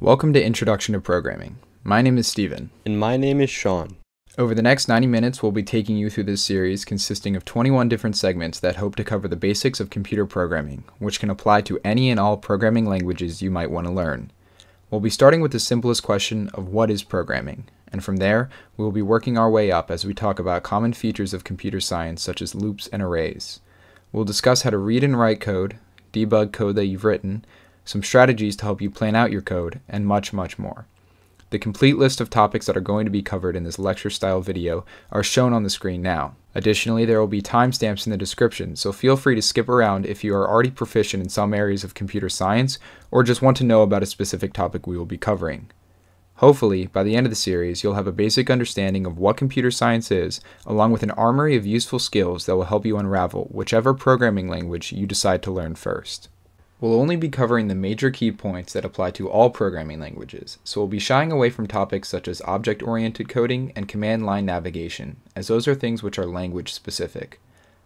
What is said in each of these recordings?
Welcome to Introduction to Programming. My name is Steven. And my name is Sean. Over the next 90 minutes, we'll be taking you through this series consisting of 21 different segments that hope to cover the basics of computer programming, which can apply to any and all programming languages you might want to learn. We'll be starting with the simplest question of what is programming, and from there, we will be working our way up as we talk about common features of computer science such as loops and arrays. We'll discuss how to read and write code, debug code that you've written, some strategies to help you plan out your code, and much, much more. The complete list of topics that are going to be covered in this lecture style video are shown on the screen now. Additionally, there will be timestamps in the description, so feel free to skip around if you are already proficient in some areas of computer science or just want to know about a specific topic we will be covering. Hopefully, by the end of the series, you'll have a basic understanding of what computer science is, along with an armory of useful skills that will help you unravel whichever programming language you decide to learn first. We'll only be covering the major key points that apply to all programming languages, so we'll be shying away from topics such as object oriented coding and command line navigation, as those are things which are language specific.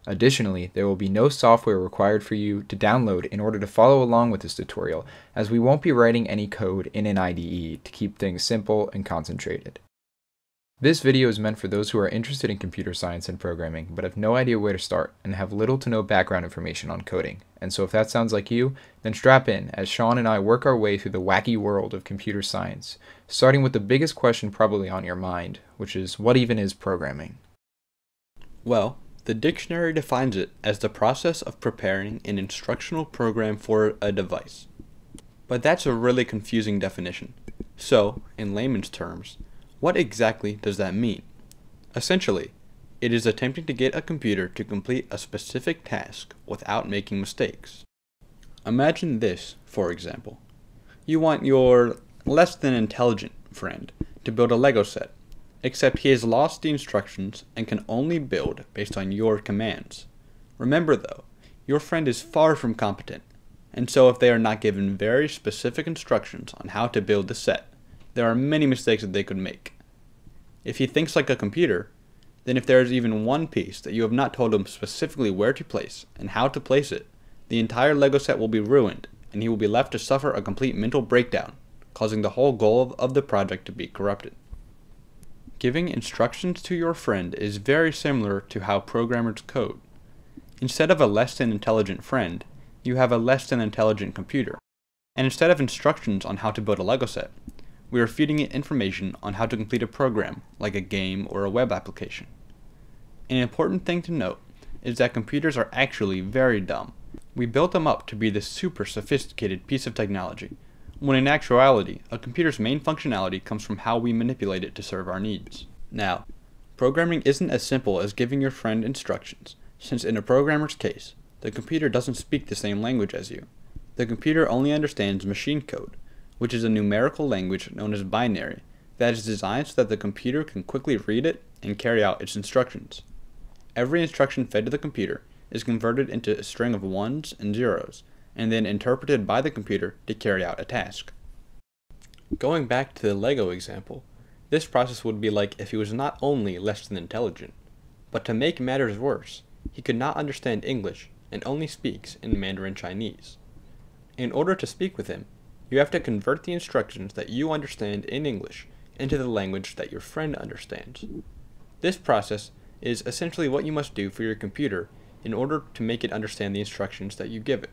Additionally, there will be no software required for you to download in order to follow along with this tutorial, as we won't be writing any code in an IDE to keep things simple and concentrated. This video is meant for those who are interested in computer science and programming, but have no idea where to start and have little to no background information on coding. And so if that sounds like you, then strap in as Sean and I work our way through the wacky world of computer science, starting with the biggest question probably on your mind, which is what even is programming? Well, the dictionary defines it as the process of preparing an instructional program for a device. But that's a really confusing definition. So, in layman's terms, what exactly does that mean? Essentially, it is attempting to get a computer to complete a specific task without making mistakes. Imagine this, for example. You want your less than intelligent friend to build a Lego set except he has lost the instructions and can only build based on your commands. Remember though, your friend is far from competent, and so if they are not given very specific instructions on how to build the set, there are many mistakes that they could make. If he thinks like a computer, then if there is even one piece that you have not told him specifically where to place and how to place it, the entire Lego set will be ruined, and he will be left to suffer a complete mental breakdown, causing the whole goal of the project to be corrupted. Giving instructions to your friend is very similar to how programmers code. Instead of a less than intelligent friend, you have a less than intelligent computer. And instead of instructions on how to build a Lego set, we are feeding it information on how to complete a program, like a game or a web application. An important thing to note is that computers are actually very dumb. We built them up to be this super sophisticated piece of technology, when in actuality, a computer's main functionality comes from how we manipulate it to serve our needs. Now, programming isn't as simple as giving your friend instructions, since in a programmer's case, the computer doesn't speak the same language as you. The computer only understands machine code, which is a numerical language known as binary that is designed so that the computer can quickly read it and carry out its instructions. Every instruction fed to the computer is converted into a string of ones and zeros, and then interpreted by the computer to carry out a task. Going back to the Lego example, this process would be like if he was not only less than intelligent, but to make matters worse, he could not understand English and only speaks in Mandarin Chinese. In order to speak with him, you have to convert the instructions that you understand in English into the language that your friend understands. This process is essentially what you must do for your computer in order to make it understand the instructions that you give it.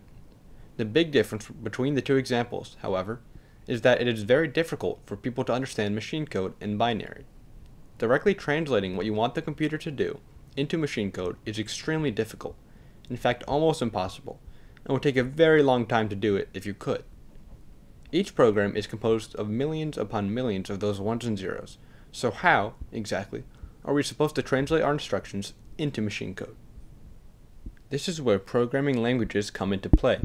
The big difference between the two examples, however, is that it is very difficult for people to understand machine code in binary. Directly translating what you want the computer to do into machine code is extremely difficult, in fact almost impossible, and would take a very long time to do it if you could. Each program is composed of millions upon millions of those ones and zeros, so how, exactly, are we supposed to translate our instructions into machine code? This is where programming languages come into play.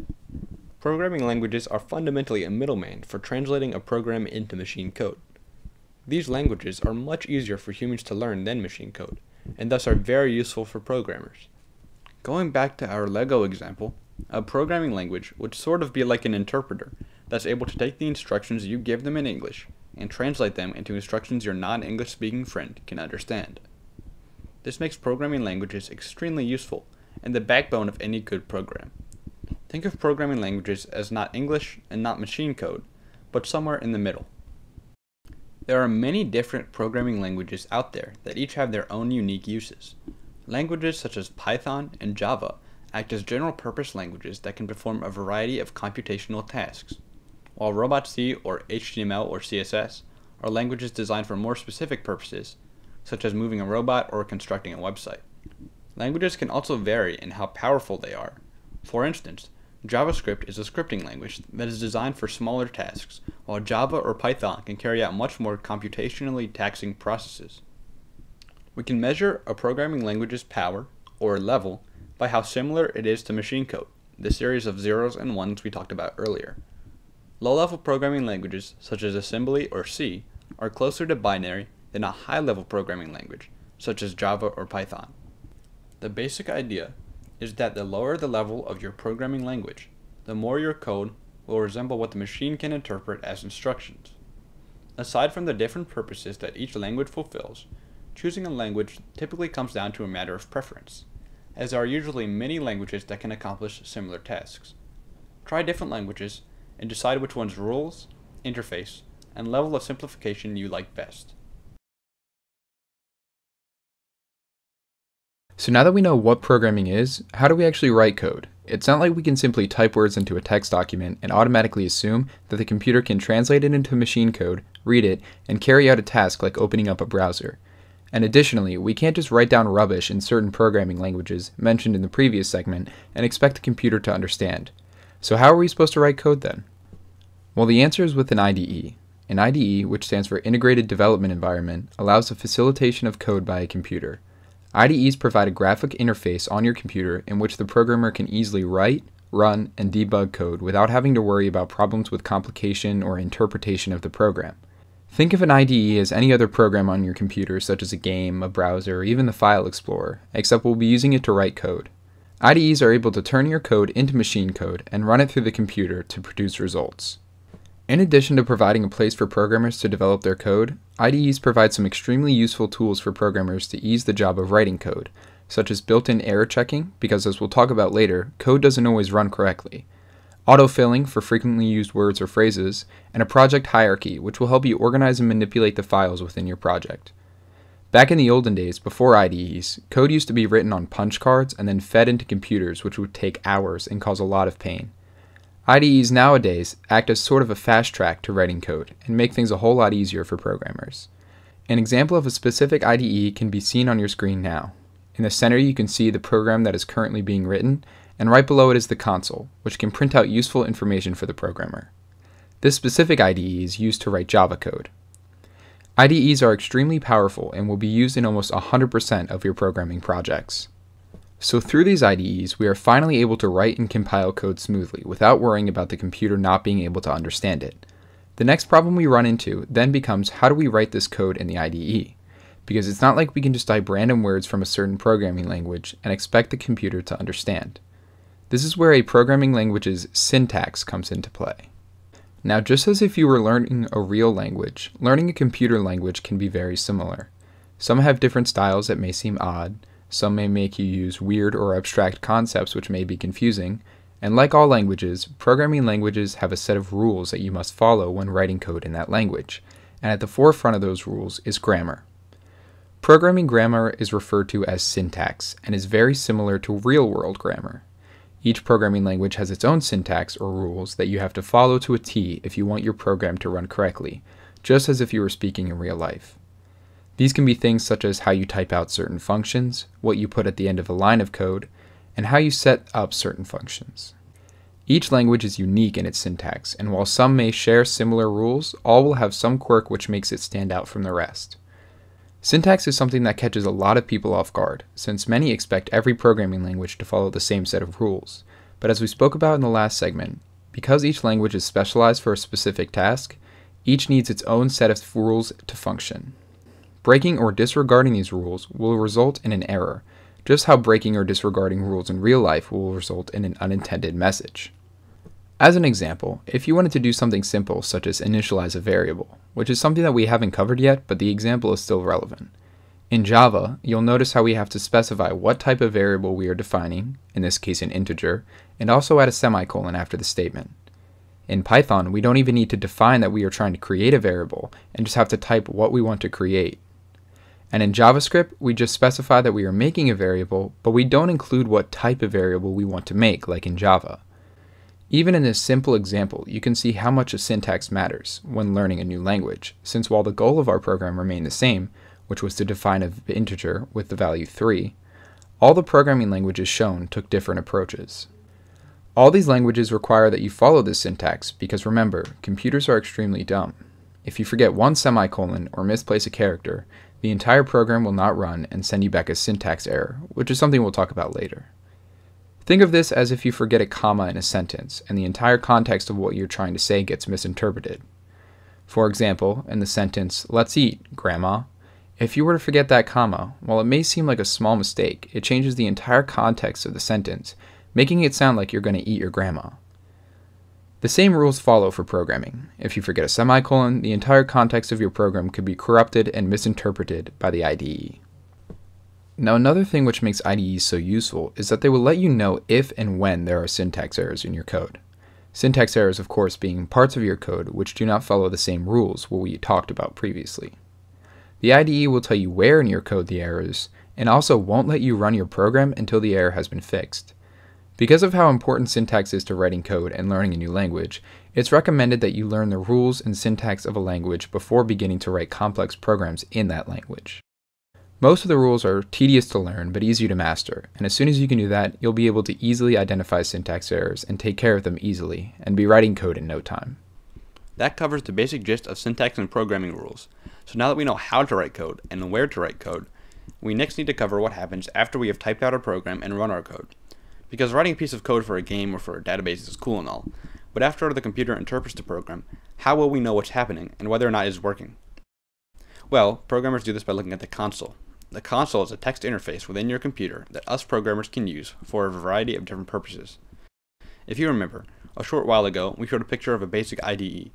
Programming languages are fundamentally a middleman for translating a program into machine code. These languages are much easier for humans to learn than machine code, and thus are very useful for programmers. Going back to our Lego example, a programming language would sort of be like an interpreter that's able to take the instructions you give them in English and translate them into instructions your non-English speaking friend can understand. This makes programming languages extremely useful and the backbone of any good program. Think of programming languages as not English and not machine code, but somewhere in the middle. There are many different programming languages out there that each have their own unique uses. Languages such as Python and Java act as general purpose languages that can perform a variety of computational tasks, while Robot-C or HTML or CSS are languages designed for more specific purposes, such as moving a robot or constructing a website. Languages can also vary in how powerful they are. For instance, JavaScript is a scripting language that is designed for smaller tasks, while Java or Python can carry out much more computationally taxing processes. We can measure a programming language's power, or level, by how similar it is to machine code, the series of zeros and ones we talked about earlier. Low-level programming languages, such as assembly or C, are closer to binary than a high-level programming language, such as Java or Python. The basic idea is that the lower the level of your programming language, the more your code will resemble what the machine can interpret as instructions. Aside from the different purposes that each language fulfills, choosing a language typically comes down to a matter of preference, as there are usually many languages that can accomplish similar tasks. Try different languages and decide which one's rules, interface, and level of simplification you like best. So now that we know what programming is, how do we actually write code? It's not like we can simply type words into a text document and automatically assume that the computer can translate it into machine code, read it, and carry out a task like opening up a browser. And additionally, we can't just write down rubbish in certain programming languages mentioned in the previous segment and expect the computer to understand. So how are we supposed to write code then? Well, the answer is with an IDE. An IDE, which stands for Integrated Development Environment, allows the facilitation of code by a computer. IDEs provide a graphic interface on your computer in which the programmer can easily write, run, and debug code without having to worry about problems with complication or interpretation of the program. Think of an IDE as any other program on your computer, such as a game, a browser, or even the File Explorer, except we'll be using it to write code. IDEs are able to turn your code into machine code and run it through the computer to produce results. In addition to providing a place for programmers to develop their code, IDEs provide some extremely useful tools for programmers to ease the job of writing code, such as built-in error checking, because as we'll talk about later, code doesn't always run correctly, autofilling for frequently used words or phrases, and a project hierarchy, which will help you organize and manipulate the files within your project. Back in the olden days, before IDEs, code used to be written on punch cards and then fed into computers, which would take hours and cause a lot of pain. IDEs nowadays act as sort of a fast track to writing code and make things a whole lot easier for programmers. An example of a specific IDE can be seen on your screen now. In the center you can see the program that is currently being written, and right below it is the console, which can print out useful information for the programmer. This specific IDE is used to write Java code. IDEs are extremely powerful and will be used in almost 100% of your programming projects. So through these IDEs, we are finally able to write and compile code smoothly without worrying about the computer not being able to understand it. The next problem we run into then becomes how do we write this code in the IDE? Because it's not like we can just type random words from a certain programming language and expect the computer to understand. This is where a programming language's syntax comes into play. Now, just as if you were learning a real language, learning a computer language can be very similar. Some have different styles that may seem odd, some may make you use weird or abstract concepts which may be confusing, and like all languages, programming languages have a set of rules that you must follow when writing code in that language, and at the forefront of those rules is grammar. Programming grammar is referred to as syntax and is very similar to real world grammar. Each programming language has its own syntax or rules that you have to follow to a T if you want your program to run correctly, just as if you were speaking in real life. These can be things such as how you type out certain functions, what you put at the end of a line of code, and how you set up certain functions. Each language is unique in its syntax, and while some may share similar rules, all will have some quirk which makes it stand out from the rest. Syntax is something that catches a lot of people off guard, since many expect every programming language to follow the same set of rules. But as we spoke about in the last segment, because each language is specialized for a specific task, each needs its own set of rules to function. Breaking or disregarding these rules will result in an error, just how breaking or disregarding rules in real life will result in an unintended message. As an example, if you wanted to do something simple such as initialize a variable, which is something that we haven't covered yet, but the example is still relevant. In Java, you'll notice how we have to specify what type of variable we are defining, in this case an integer, and also add a semicolon after the statement. In Python, we don't even need to define that we are trying to create a variable and just have to type what we want to create. And in JavaScript, we just specify that we are making a variable, but we don't include what type of variable we want to make, like in Java. Even in this simple example, you can see how much a syntax matters when learning a new language, since while the goal of our program remained the same, which was to define an integer with the value 3, all the programming languages shown took different approaches. All these languages require that you follow this syntax because remember, computers are extremely dumb. If you forget one semicolon or misplace a character, the entire program will not run and send you back a syntax error, which is something we'll talk about later. Think of this as if you forget a comma in a sentence and the entire context of what you're trying to say gets misinterpreted. For example, in the sentence, let's eat, Grandma, if you were to forget that comma, while it may seem like a small mistake, it changes the entire context of the sentence, making it sound like you're going to eat your grandma. The same rules follow for programming. If you forget a semicolon, the entire context of your program could be corrupted and misinterpreted by the IDE. Now another thing which makes IDEs so useful is that they will let you know if and when there are syntax errors in your code. Syntax errors of course being parts of your code which do not follow the same rules we talked about previously. The IDE will tell you where in your code the error is, and also won't let you run your program until the error has been fixed. Because of how important syntax is to writing code and learning a new language, it's recommended that you learn the rules and syntax of a language before beginning to write complex programs in that language. Most of the rules are tedious to learn but easy to master, and as soon as you can do that, you'll be able to easily identify syntax errors and take care of them easily, and be writing code in no time. That covers the basic gist of syntax and programming rules. So now that we know how to write code and where to write code, we next need to cover what happens after we have typed out our program and run our code. Because writing a piece of code for a game or for a database is cool and all, but after the computer interprets the program, how will we know what's happening and whether or not it is working? Well, programmers do this by looking at the console. The console is a text interface within your computer that us programmers can use for a variety of different purposes. If you remember, a short while ago we showed a picture of a basic IDE,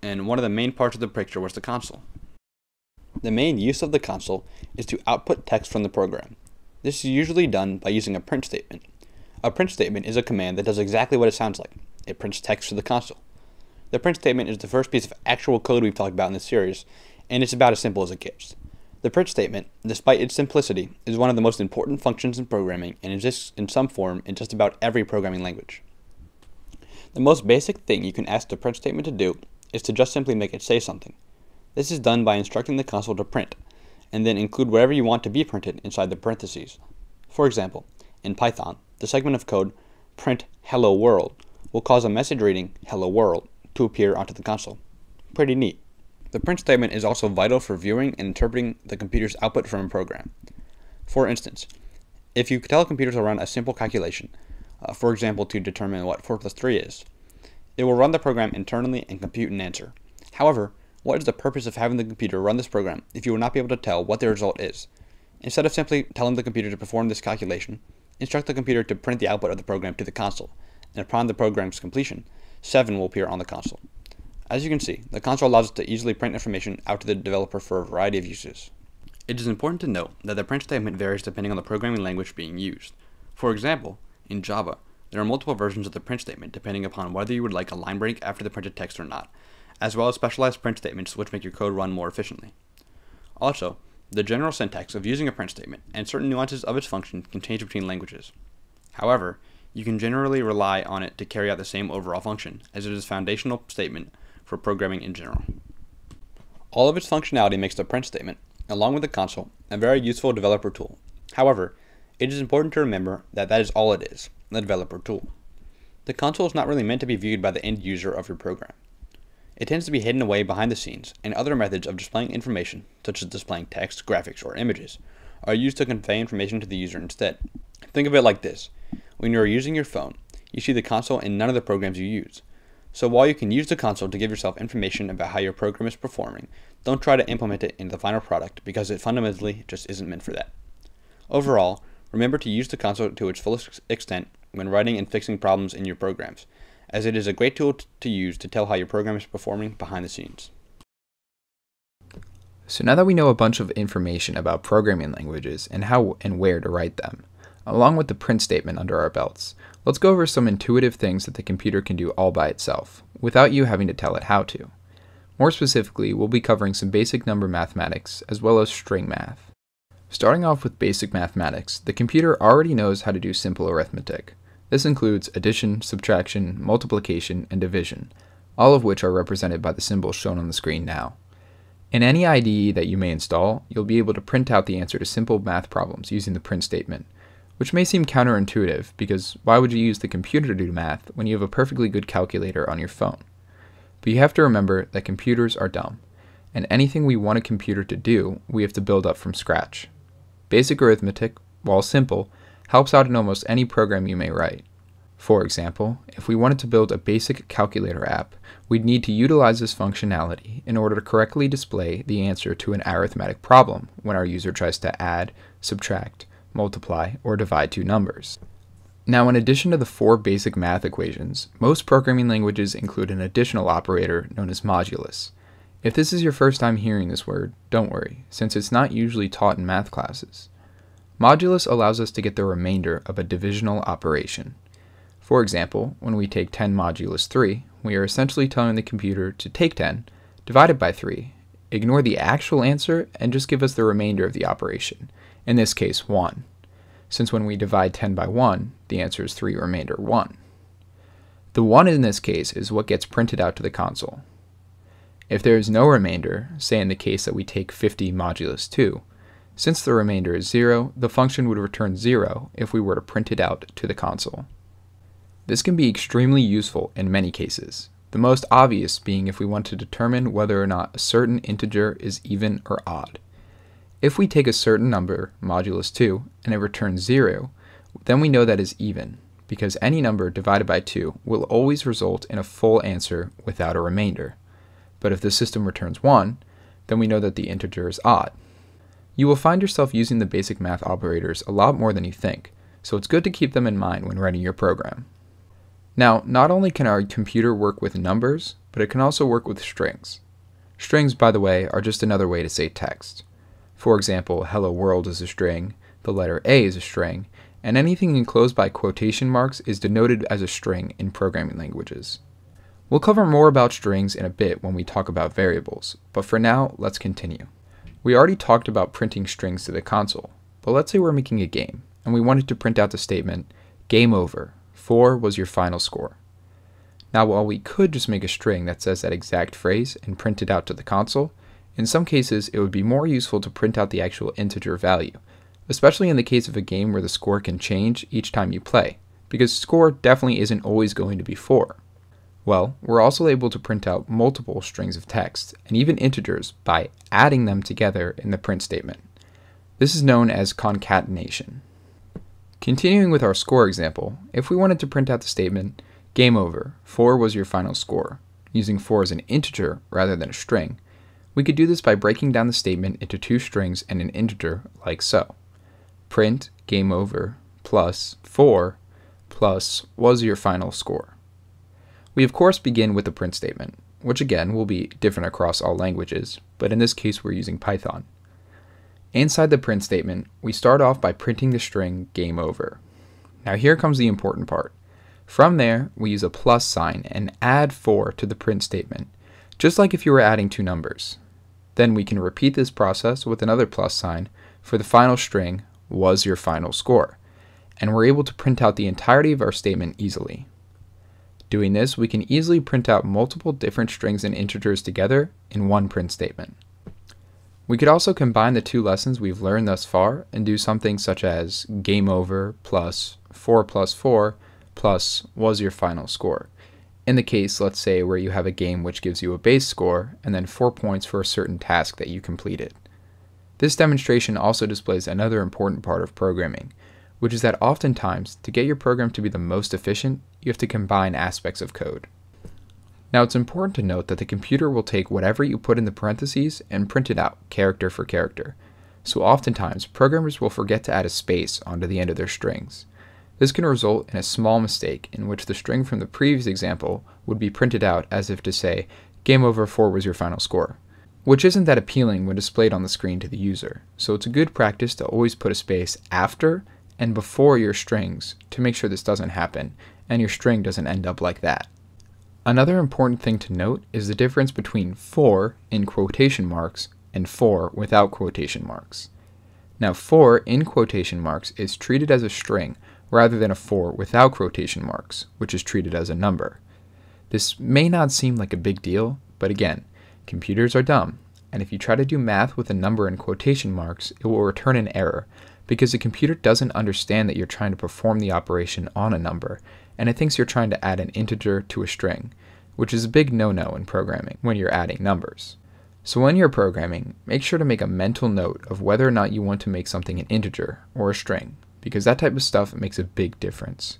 and one of the main parts of the picture was the console. The main use of the console is to output text from the program. This is usually done by using a print statement. A print statement is a command that does exactly what it sounds like. It prints text to the console. The print statement is the first piece of actual code we've talked about in this series, and it's about as simple as it gets. The print statement, despite its simplicity, is one of the most important functions in programming and exists in some form in just about every programming language. The most basic thing you can ask the print statement to do is to just simply make it say something. This is done by instructing the console to print, and then include whatever you want to be printed inside the parentheses. For example, in Python, the segment of code print hello world will cause a message reading hello world to appear onto the console. Pretty neat. The print statement is also vital for viewing and interpreting the computer's output from a program. For instance, if you tell a computer to run a simple calculation, uh, for example to determine what 4 plus 3 is, it will run the program internally and compute an answer. However, what is the purpose of having the computer run this program if you will not be able to tell what the result is? Instead of simply telling the computer to perform this calculation, instruct the computer to print the output of the program to the console, and upon the program's completion, 7 will appear on the console. As you can see, the console allows us to easily print information out to the developer for a variety of uses. It is important to note that the print statement varies depending on the programming language being used. For example, in Java, there are multiple versions of the print statement depending upon whether you would like a line break after the printed text or not, as well as specialized print statements which make your code run more efficiently. Also, the general syntax of using a print statement and certain nuances of its function can change between languages. However, you can generally rely on it to carry out the same overall function, as it is a foundational statement for programming in general. All of its functionality makes the print statement, along with the console, a very useful developer tool. However, it is important to remember that that is all it is, the developer tool. The console is not really meant to be viewed by the end user of your program. It tends to be hidden away behind the scenes, and other methods of displaying information, such as displaying text, graphics, or images, are used to convey information to the user instead. Think of it like this. When you are using your phone, you see the console in none of the programs you use. So while you can use the console to give yourself information about how your program is performing, don't try to implement it into the final product because it fundamentally just isn't meant for that. Overall, remember to use the console to its fullest extent when writing and fixing problems in your programs, as it is a great tool to use to tell how your program is performing behind the scenes. So now that we know a bunch of information about programming languages and how and where to write them, along with the print statement under our belts, let's go over some intuitive things that the computer can do all by itself, without you having to tell it how to. More specifically, we'll be covering some basic number mathematics as well as string math. Starting off with basic mathematics, the computer already knows how to do simple arithmetic. This includes addition, subtraction, multiplication, and division, all of which are represented by the symbols shown on the screen now. In any IDE that you may install, you'll be able to print out the answer to simple math problems using the print statement, which may seem counterintuitive because why would you use the computer to do math when you have a perfectly good calculator on your phone? But you have to remember that computers are dumb, and anything we want a computer to do, we have to build up from scratch. Basic arithmetic, while simple, helps out in almost any program you may write. For example, if we wanted to build a basic calculator app, we'd need to utilize this functionality in order to correctly display the answer to an arithmetic problem when our user tries to add, subtract, multiply, or divide two numbers. Now, in addition to the four basic math equations, most programming languages include an additional operator known as modulus. If this is your first time hearing this word, don't worry, since it's not usually taught in math classes. Modulus allows us to get the remainder of a divisional operation. For example, when we take 10 modulus 3, we are essentially telling the computer to take 10, divide it by 3, ignore the actual answer, and just give us the remainder of the operation, in this case 1. Since when we divide 10 by 1, the answer is 3 remainder 1. The 1 in this case is what gets printed out to the console. If there is no remainder, say in the case that we take 50 modulus 2, since the remainder is 0, the function would return 0 if we were to print it out to the console. This can be extremely useful in many cases, the most obvious being if we want to determine whether or not a certain integer is even or odd. If we take a certain number, modulus 2, and it returns 0, then we know that is even, because any number divided by 2 will always result in a full answer without a remainder. But if the system returns 1, then we know that the integer is odd. You will find yourself using the basic math operators a lot more than you think, so it's good to keep them in mind when writing your program. Now, not only can our computer work with numbers, but it can also work with strings. Strings, by the way, are just another way to say text. For example, hello world is a string, the letter A is a string, and anything enclosed by quotation marks is denoted as a string in programming languages. We'll cover more about strings in a bit when we talk about variables, but for now, let's continue. We already talked about printing strings to the console, but let's say we're making a game, and we wanted to print out the statement, game over, 4 was your final score. Now, while we could just make a string that says that exact phrase and print it out to the console, in some cases it would be more useful to print out the actual integer value, especially in the case of a game where the score can change each time you play, because score definitely isn't always going to be 4. Well, we're also able to print out multiple strings of text, and even integers, by adding them together in the print statement. This is known as concatenation. Continuing with our score example, if we wanted to print out the statement, game over, 4 was your final score, using 4 as an integer rather than a string, we could do this by breaking down the statement into two strings and an integer like so. Print game over plus 4 plus was your final score. We of course begin with the print statement, which again will be different across all languages, but in this case we're using Python. Inside the print statement, we start off by printing the string game over. Now here comes the important part. From there, we use a plus sign and add 4 to the print statement, just like if you were adding two numbers. Then we can repeat this process with another plus sign for the final string was your final score, and we're able to print out the entirety of our statement easily. Doing this, we can easily print out multiple different strings and integers together in one print statement. We could also combine the two lessons we've learned thus far and do something such as game over plus 4 plus 4 plus was your final score. In the case, let's say, where you have a game which gives you a base score and then 4 points for a certain task that you completed. This demonstration also displays another important part of programming, which is that oftentimes, to get your program to be the most efficient, you have to combine aspects of code. Now it's important to note that the computer will take whatever you put in the parentheses and print it out, character for character. So oftentimes, programmers will forget to add a space onto the end of their strings. This can result in a small mistake in which the string from the previous example would be printed out as if to say, game over 4 was your final score, which isn't that appealing when displayed on the screen to the user, so it's a good practice to always put a space after and before your strings to make sure this doesn't happen and your string doesn't end up like that. Another important thing to note is the difference between 4 in quotation marks and 4 without quotation marks. Now, 4 in quotation marks is treated as a string rather than a 4 without quotation marks, which is treated as a number. This may not seem like a big deal, but again, computers are dumb, and if you try to do math with a number in quotation marks, it will return an error because the computer doesn't understand that you're trying to perform the operation on a number, and it thinks you're trying to add an integer to a string, which is a big no no in programming when you're adding numbers. So when you're programming, make sure to make a mental note of whether or not you want to make something an integer or a string, because that type of stuff makes a big difference.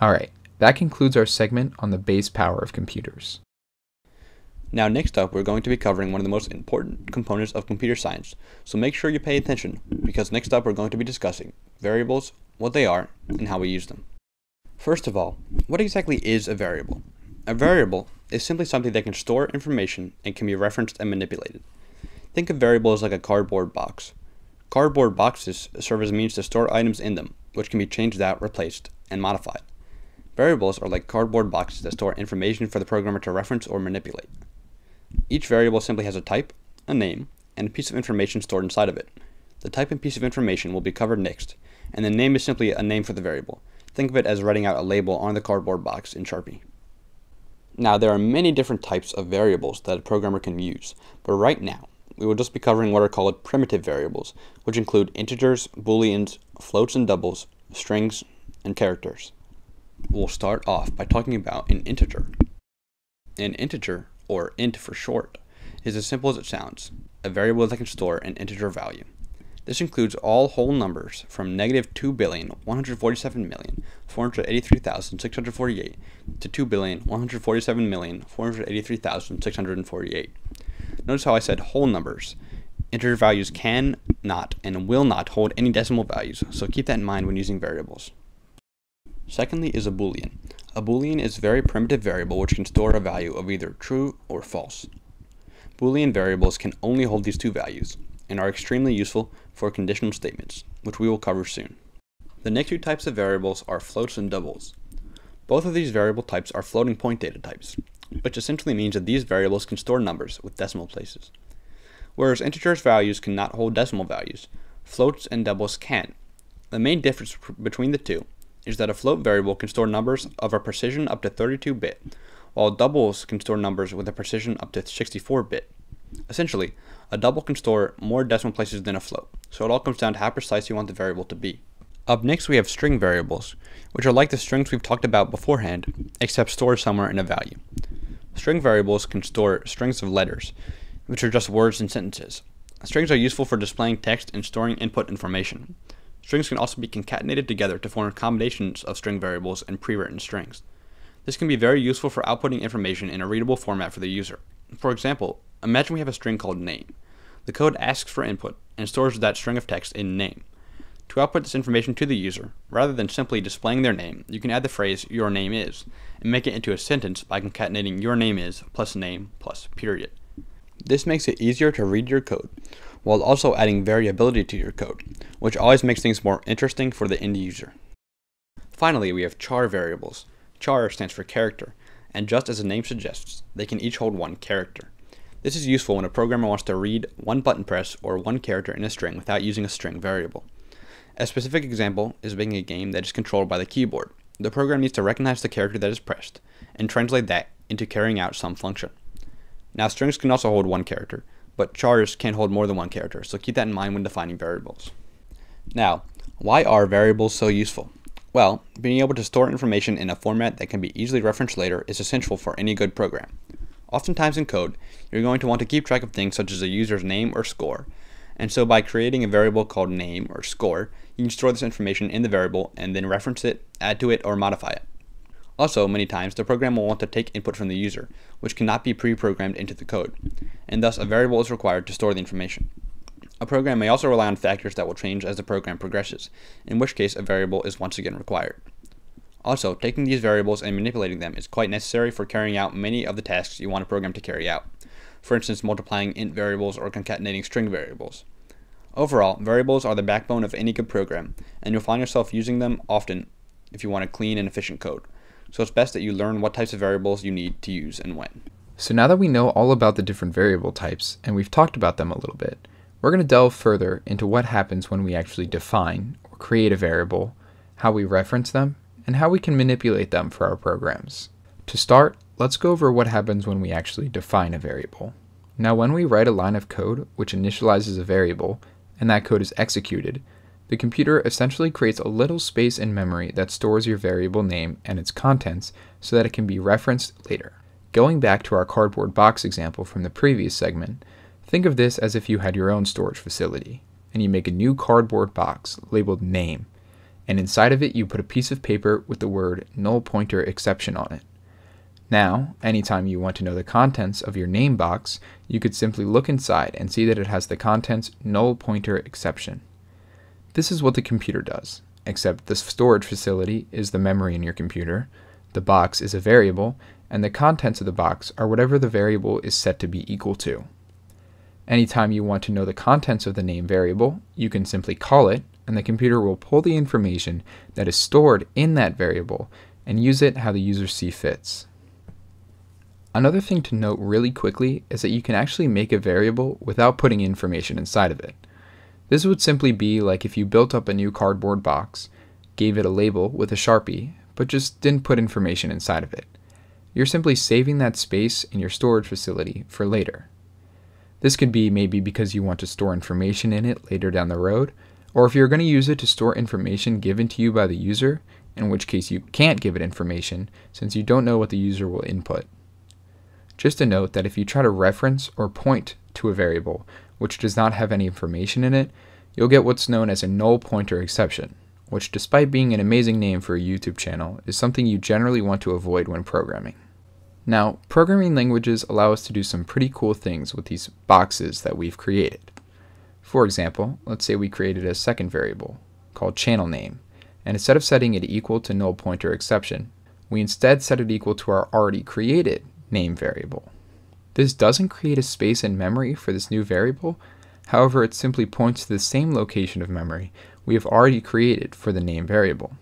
Alright, that concludes our segment on the base power of computers. Now next up, we're going to be covering one of the most important components of computer science, so make sure you pay attention, because next up we're going to be discussing variables, what they are, and how we use them. First of all, what exactly is a variable? A variable is simply something that can store information and can be referenced and manipulated. Think of variables like a cardboard box. Cardboard boxes serve as a means to store items in them, which can be changed out, replaced, and modified. Variables are like cardboard boxes that store information for the programmer to reference or manipulate. Each variable simply has a type, a name, and a piece of information stored inside of it. The type and piece of information will be covered next, and the name is simply a name for the variable. Think of it as writing out a label on the cardboard box in Sharpie. Now, there are many different types of variables that a programmer can use, but right now, we will just be covering what are called primitive variables, which include integers, booleans, floats and doubles, strings, and characters. We'll start off by talking about an integer. An integer or int for short, is as simple as it sounds, a variable that can store an integer value. This includes all whole numbers from negative 2,147,483,648 to 2,147,483,648. Notice how I said whole numbers. Integer values can not and will not hold any decimal values, so keep that in mind when using variables. Secondly is a boolean. A boolean is a very primitive variable which can store a value of either true or false. Boolean variables can only hold these two values and are extremely useful for conditional statements, which we will cover soon. The next two types of variables are floats and doubles. Both of these variable types are floating point data types, which essentially means that these variables can store numbers with decimal places. Whereas integers values cannot hold decimal values, floats and doubles can. The main difference between the two is that a float variable can store numbers of a precision up to 32-bit, while doubles can store numbers with a precision up to 64-bit. Essentially, a double can store more decimal places than a float, so it all comes down to how precise you want the variable to be. Up next we have string variables, which are like the strings we've talked about beforehand, except stored somewhere in a value. String variables can store strings of letters, which are just words and sentences. Strings are useful for displaying text and storing input information. Strings can also be concatenated together to form combinations of string variables and pre-written strings. This can be very useful for outputting information in a readable format for the user. For example, imagine we have a string called name. The code asks for input and stores that string of text in name. To output this information to the user, rather than simply displaying their name, you can add the phrase your name is and make it into a sentence by concatenating your name is plus name plus period. This makes it easier to read your code, while also adding variability to your code, which always makes things more interesting for the end user. Finally, we have char variables. Char stands for character, and just as the name suggests, they can each hold one character. This is useful when a programmer wants to read one button press or one character in a string without using a string variable. A specific example is being a game that is controlled by the keyboard. The program needs to recognize the character that is pressed and translate that into carrying out some function. Now strings can also hold one character, but chars can hold more than one character, so keep that in mind when defining variables. Now, why are variables so useful? Well, being able to store information in a format that can be easily referenced later is essential for any good program. Oftentimes in code, you're going to want to keep track of things such as a user's name or score, and so by creating a variable called name or score, you can store this information in the variable and then reference it, add to it, or modify it. Also, many times, the program will want to take input from the user, which cannot be pre-programmed into the code, and thus a variable is required to store the information. A program may also rely on factors that will change as the program progresses, in which case a variable is once again required. Also, taking these variables and manipulating them is quite necessary for carrying out many of the tasks you want a program to carry out, for instance multiplying int variables or concatenating string variables. Overall, variables are the backbone of any good program, and you'll find yourself using them often if you want a clean and efficient code. so it's best that you learn what types of variables you need to use and when. So now that we know all about the different variable types, and we've talked about them a little bit, we're going to delve further into what happens when we actually define or create a variable, how we reference them, and how we can manipulate them for our programs. To start, let's go over what happens when we actually define a variable. Now when we write a line of code which initializes a variable, and that code is executed, the computer essentially creates a little space in memory that stores your variable name and its contents so that it can be referenced later. Going back to our cardboard box example from the previous segment, think of this as if you had your own storage facility, and you make a new cardboard box labeled name, and inside of it you put a piece of paper with the word null pointer exception on it. Now, anytime you want to know the contents of your name box, you could simply look inside and see that it has the contents null pointer exception. This is what the computer does, except the storage facility is the memory in your computer, the box is a variable, and the contents of the box are whatever the variable is set to be equal to. Anytime you want to know the contents of the name variable, you can simply call it, and the computer will pull the information that is stored in that variable and use it how the user see fits. Another thing to note really quickly is that you can actually make a variable without putting information inside of it. This would simply be like if you built up a new cardboard box, gave it a label with a sharpie, but just didn't put information inside of it. You're simply saving that space in your storage facility for later. This could be maybe because you want to store information in it later down the road, or if you're going to use it to store information given to you by the user, in which case you can't give it information since you don't know what the user will input. Just a note that if you try to reference or point to a variable which does not have any information in it, you'll get what's known as a null pointer exception, which despite being an amazing name for a YouTube channel, is something you generally want to avoid when programming. Now, programming languages allow us to do some pretty cool things with these boxes that we've created. For example, let's say we created a second variable called channel name, and instead of setting it equal to null pointer exception, we instead set it equal to our already created name variable. This doesn't create a space in memory for this new variable, however it simply points to the same location of memory we have already created for the name variable.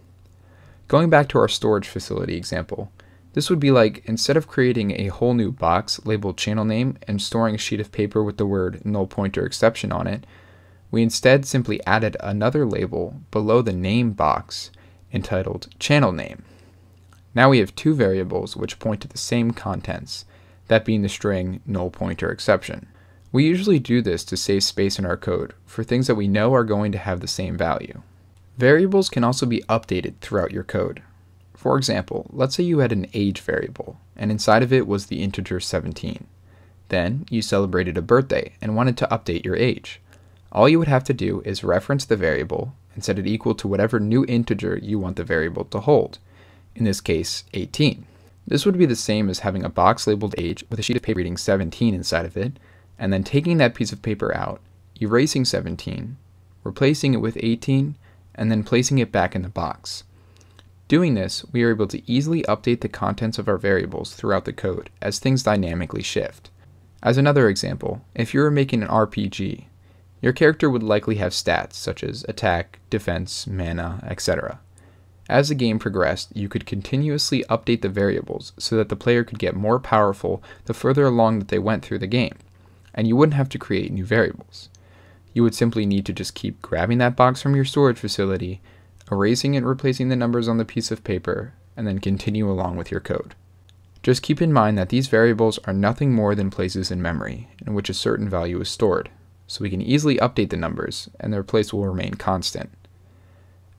Going back to our storage facility example, this would be like instead of creating a whole new box labeled channel name and storing a sheet of paper with the word null pointer exception on it, we instead simply added another label below the name box entitled channel name. Now we have two variables which point to the same contents, that being the string null pointer exception. We usually do this to save space in our code for things that we know are going to have the same value. Variables can also be updated throughout your code. For example, let's say you had an age variable, and inside of it was the integer 17. Then, you celebrated a birthday and wanted to update your age. All you would have to do is reference the variable and set it equal to whatever new integer you want the variable to hold, in this case, 18. This would be the same as having a box labeled age with a sheet of paper reading 17 inside of it, and then taking that piece of paper out, erasing 17, replacing it with 18, and then placing it back in the box. Doing this, we are able to easily update the contents of our variables throughout the code as things dynamically shift. As another example, if you were making an RPG, your character would likely have stats such as attack, defense, mana, etc. As the game progressed, you could continuously update the variables so that the player could get more powerful the further along that they went through the game, and you wouldn't have to create new variables. You would simply need to just keep grabbing that box from your storage facility, erasing and replacing the numbers on the piece of paper, and then continue along with your code. Just keep in mind that these variables are nothing more than places in memory in which a certain value is stored, so we can easily update the numbers and their place will remain constant.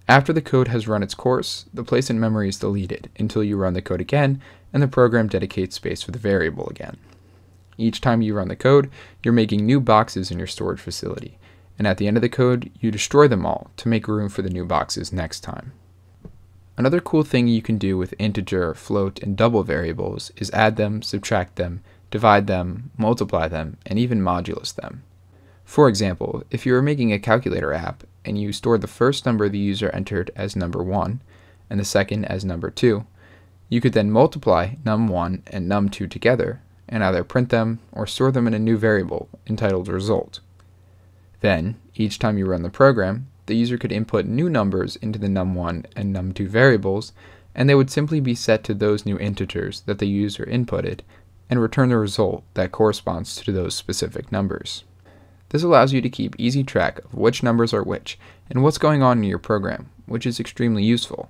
After the code has run its course, the place in memory is deleted until you run the code again and the program dedicates space for the variable again. Each time you run the code, you're making new boxes in your storage facility, and at the end of the code, you destroy them all to make room for the new boxes next time. Another cool thing you can do with integer, float, and double variables is add them, subtract them, divide them, multiply them, and even modulus them. For example, if you are making a calculator app and you store the first number the user entered as number 1 and the second as number 2, you could then multiply num1 and num2 together and either print them or store them in a new variable entitled result. Then, each time you run the program, the user could input new numbers into the num1 and num2 variables and they would simply be set to those new integers that the user inputted and return the result that corresponds to those specific numbers. This allows you to keep easy track of which numbers are which and what's going on in your program, which is extremely useful.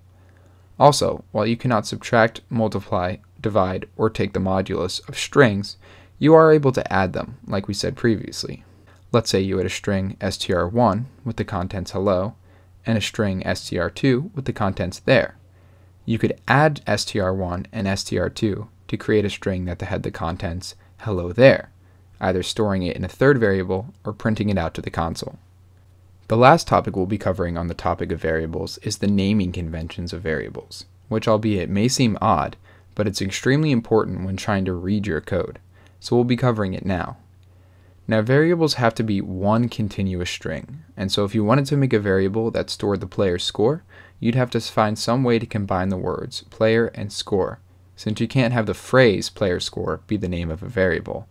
Also, while you cannot subtract, multiply, divide, or take the modulus of strings, you are able to add them, like we said previously. Let's say you had a string str1 with the contents hello, and a string str2 with the contents there. You could add str1 and str2 to create a string that had the contents hello there, either storing it in a third variable or printing it out to the console. The last topic we'll be covering on the topic of variables is the naming conventions of variables, which albeit may seem odd, but it's extremely important when trying to read your code, so we'll be covering it now. Now variables have to be one continuous string, and so if you wanted to make a variable that stored the player's score, you'd have to find some way to combine the words player and score, since you can't have the phrase player score be the name of a variable.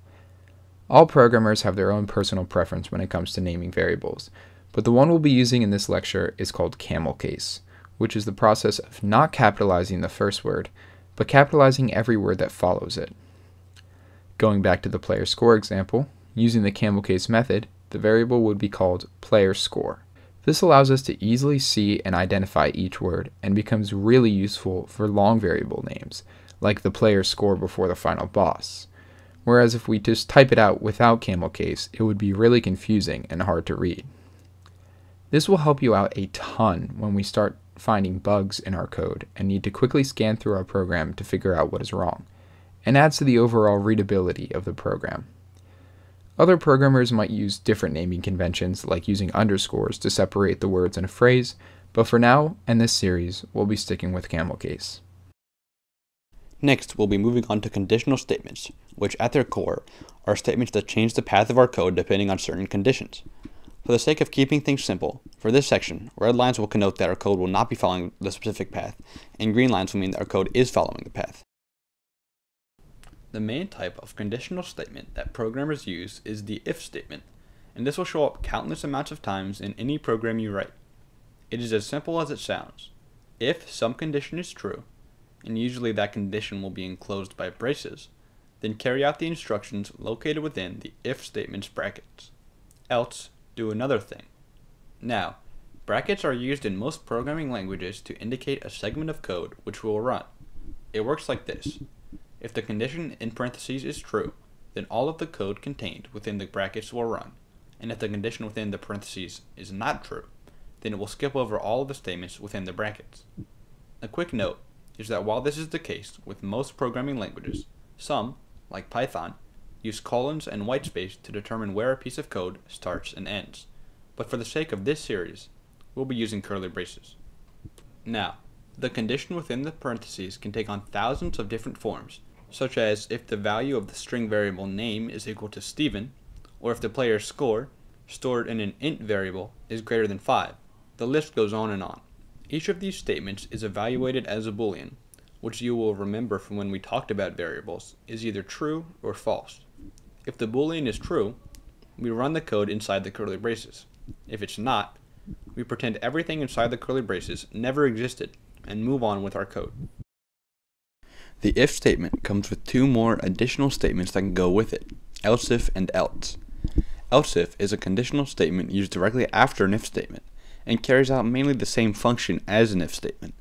All programmers have their own personal preference when it comes to naming variables, but the one we'll be using in this lecture is called camel case, which is the process of not capitalizing the first word, but capitalizing every word that follows it. Going back to the player score example, using the camel case method, the variable would be called player score. This allows us to easily see and identify each word and becomes really useful for long variable names, like the player score before the final boss, whereas if we just type it out without camel case, it would be really confusing and hard to read. This will help you out a ton when we start finding bugs in our code and need to quickly scan through our program to figure out what is wrong, and adds to the overall readability of the program. Other programmers might use different naming conventions, like using underscores to separate the words in a phrase, but for now, in this series, we'll be sticking with camel case. Next, we'll be moving on to conditional statements, which at their core are statements that change the path of our code depending on certain conditions. For the sake of keeping things simple, for this section, red lines will connote that our code will not be following the specific path, and green lines will mean that our code is following the path. The main type of conditional statement that programmers use is the if statement, and this will show up countless amounts of times in any program you write. It is as simple as it sounds. If some condition is true, and usually that condition will be enclosed by braces, then carry out the instructions located within the if statement's brackets. Else, do another thing. Now, brackets are used in most programming languages to indicate a segment of code which will run. It works like this. If the condition in parentheses is true, then all of the code contained within the brackets will run. And if the condition within the parentheses is not true, then it will skip over all of the statements within the brackets. A quick note is that while this is the case with most programming languages, some, like Python, use colons and whitespace to determine where a piece of code starts and ends. But for the sake of this series, we'll be using curly braces. Now, the condition within the parentheses can take on thousands of different forms, such as if the value of the string variable name is equal to Steven, or if the player's score, stored in an int variable, is greater than 5. The list goes on and on. Each of these statements is evaluated as a boolean, which you will remember from when we talked about variables, is either true or false. If the boolean is true, we run the code inside the curly braces. If it's not, we pretend everything inside the curly braces never existed and move on with our code. The if statement comes with two more additional statements that can go with it, else if and else. Else if is a conditional statement used directly after an if statement and carries out mainly the same function as an if statement.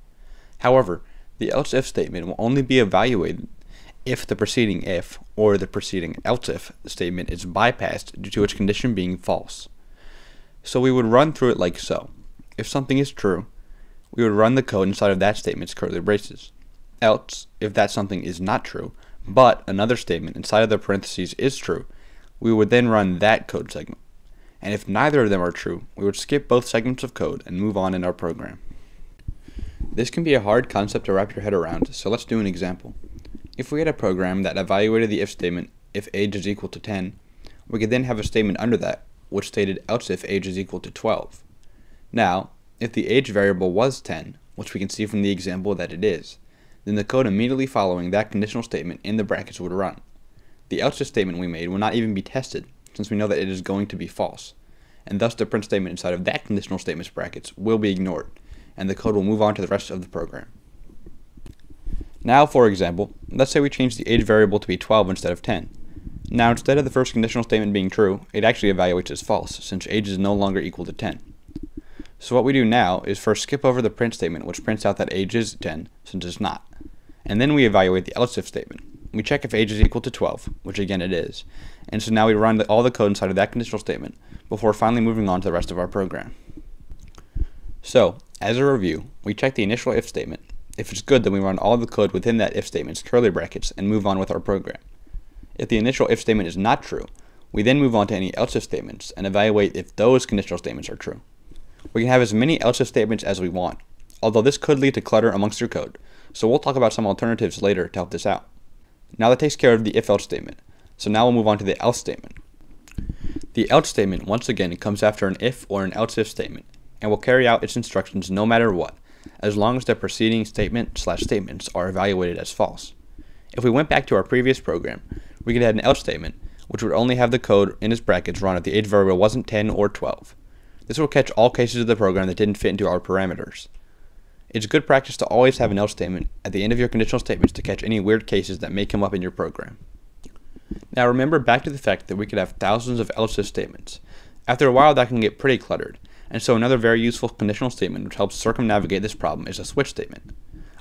However, the else if statement will only be evaluated if the preceding if or the preceding else if statement is bypassed due to its condition being false. So we would run through it like so. If something is true, we would run the code inside of that statement's curly braces. Else, if that something is not true, but another statement inside of the parentheses is true, we would then run that code segment and if neither of them are true, we would skip both segments of code and move on in our program. This can be a hard concept to wrap your head around, so let's do an example. If we had a program that evaluated the if statement if age is equal to 10, we could then have a statement under that which stated else if age is equal to 12. Now, if the age variable was 10, which we can see from the example that it is, then the code immediately following that conditional statement in the brackets would run. The else if statement we made will not even be tested since we know that it is going to be false, and thus the print statement inside of that conditional statements brackets will be ignored, and the code will move on to the rest of the program. Now, for example, let's say we change the age variable to be 12 instead of 10. Now, instead of the first conditional statement being true, it actually evaluates as false, since age is no longer equal to 10. So what we do now is first skip over the print statement, which prints out that age is 10, since it's not. And then we evaluate the else if statement. We check if age is equal to 12, which again it is. And so now we run all the code inside of that conditional statement before finally moving on to the rest of our program. So, as a review, we check the initial if statement. If it's good, then we run all the code within that if statement's curly brackets and move on with our program. If the initial if statement is not true, we then move on to any else if statements and evaluate if those conditional statements are true. We can have as many else if statements as we want, although this could lead to clutter amongst your code, so we'll talk about some alternatives later to help this out. Now that takes care of the if else statement, so now we'll move on to the else statement. The else statement once again comes after an if or an else if statement, and will carry out its instructions no matter what, as long as the preceding statement slash statements are evaluated as false. If we went back to our previous program, we could add an else statement, which would only have the code in its brackets run if the age variable wasn't 10 or 12. This will catch all cases of the program that didn't fit into our parameters. It's good practice to always have an else statement at the end of your conditional statements to catch any weird cases that may come up in your program. Now remember back to the fact that we could have thousands of else statements. After a while that can get pretty cluttered, and so another very useful conditional statement which helps circumnavigate this problem is a switch statement.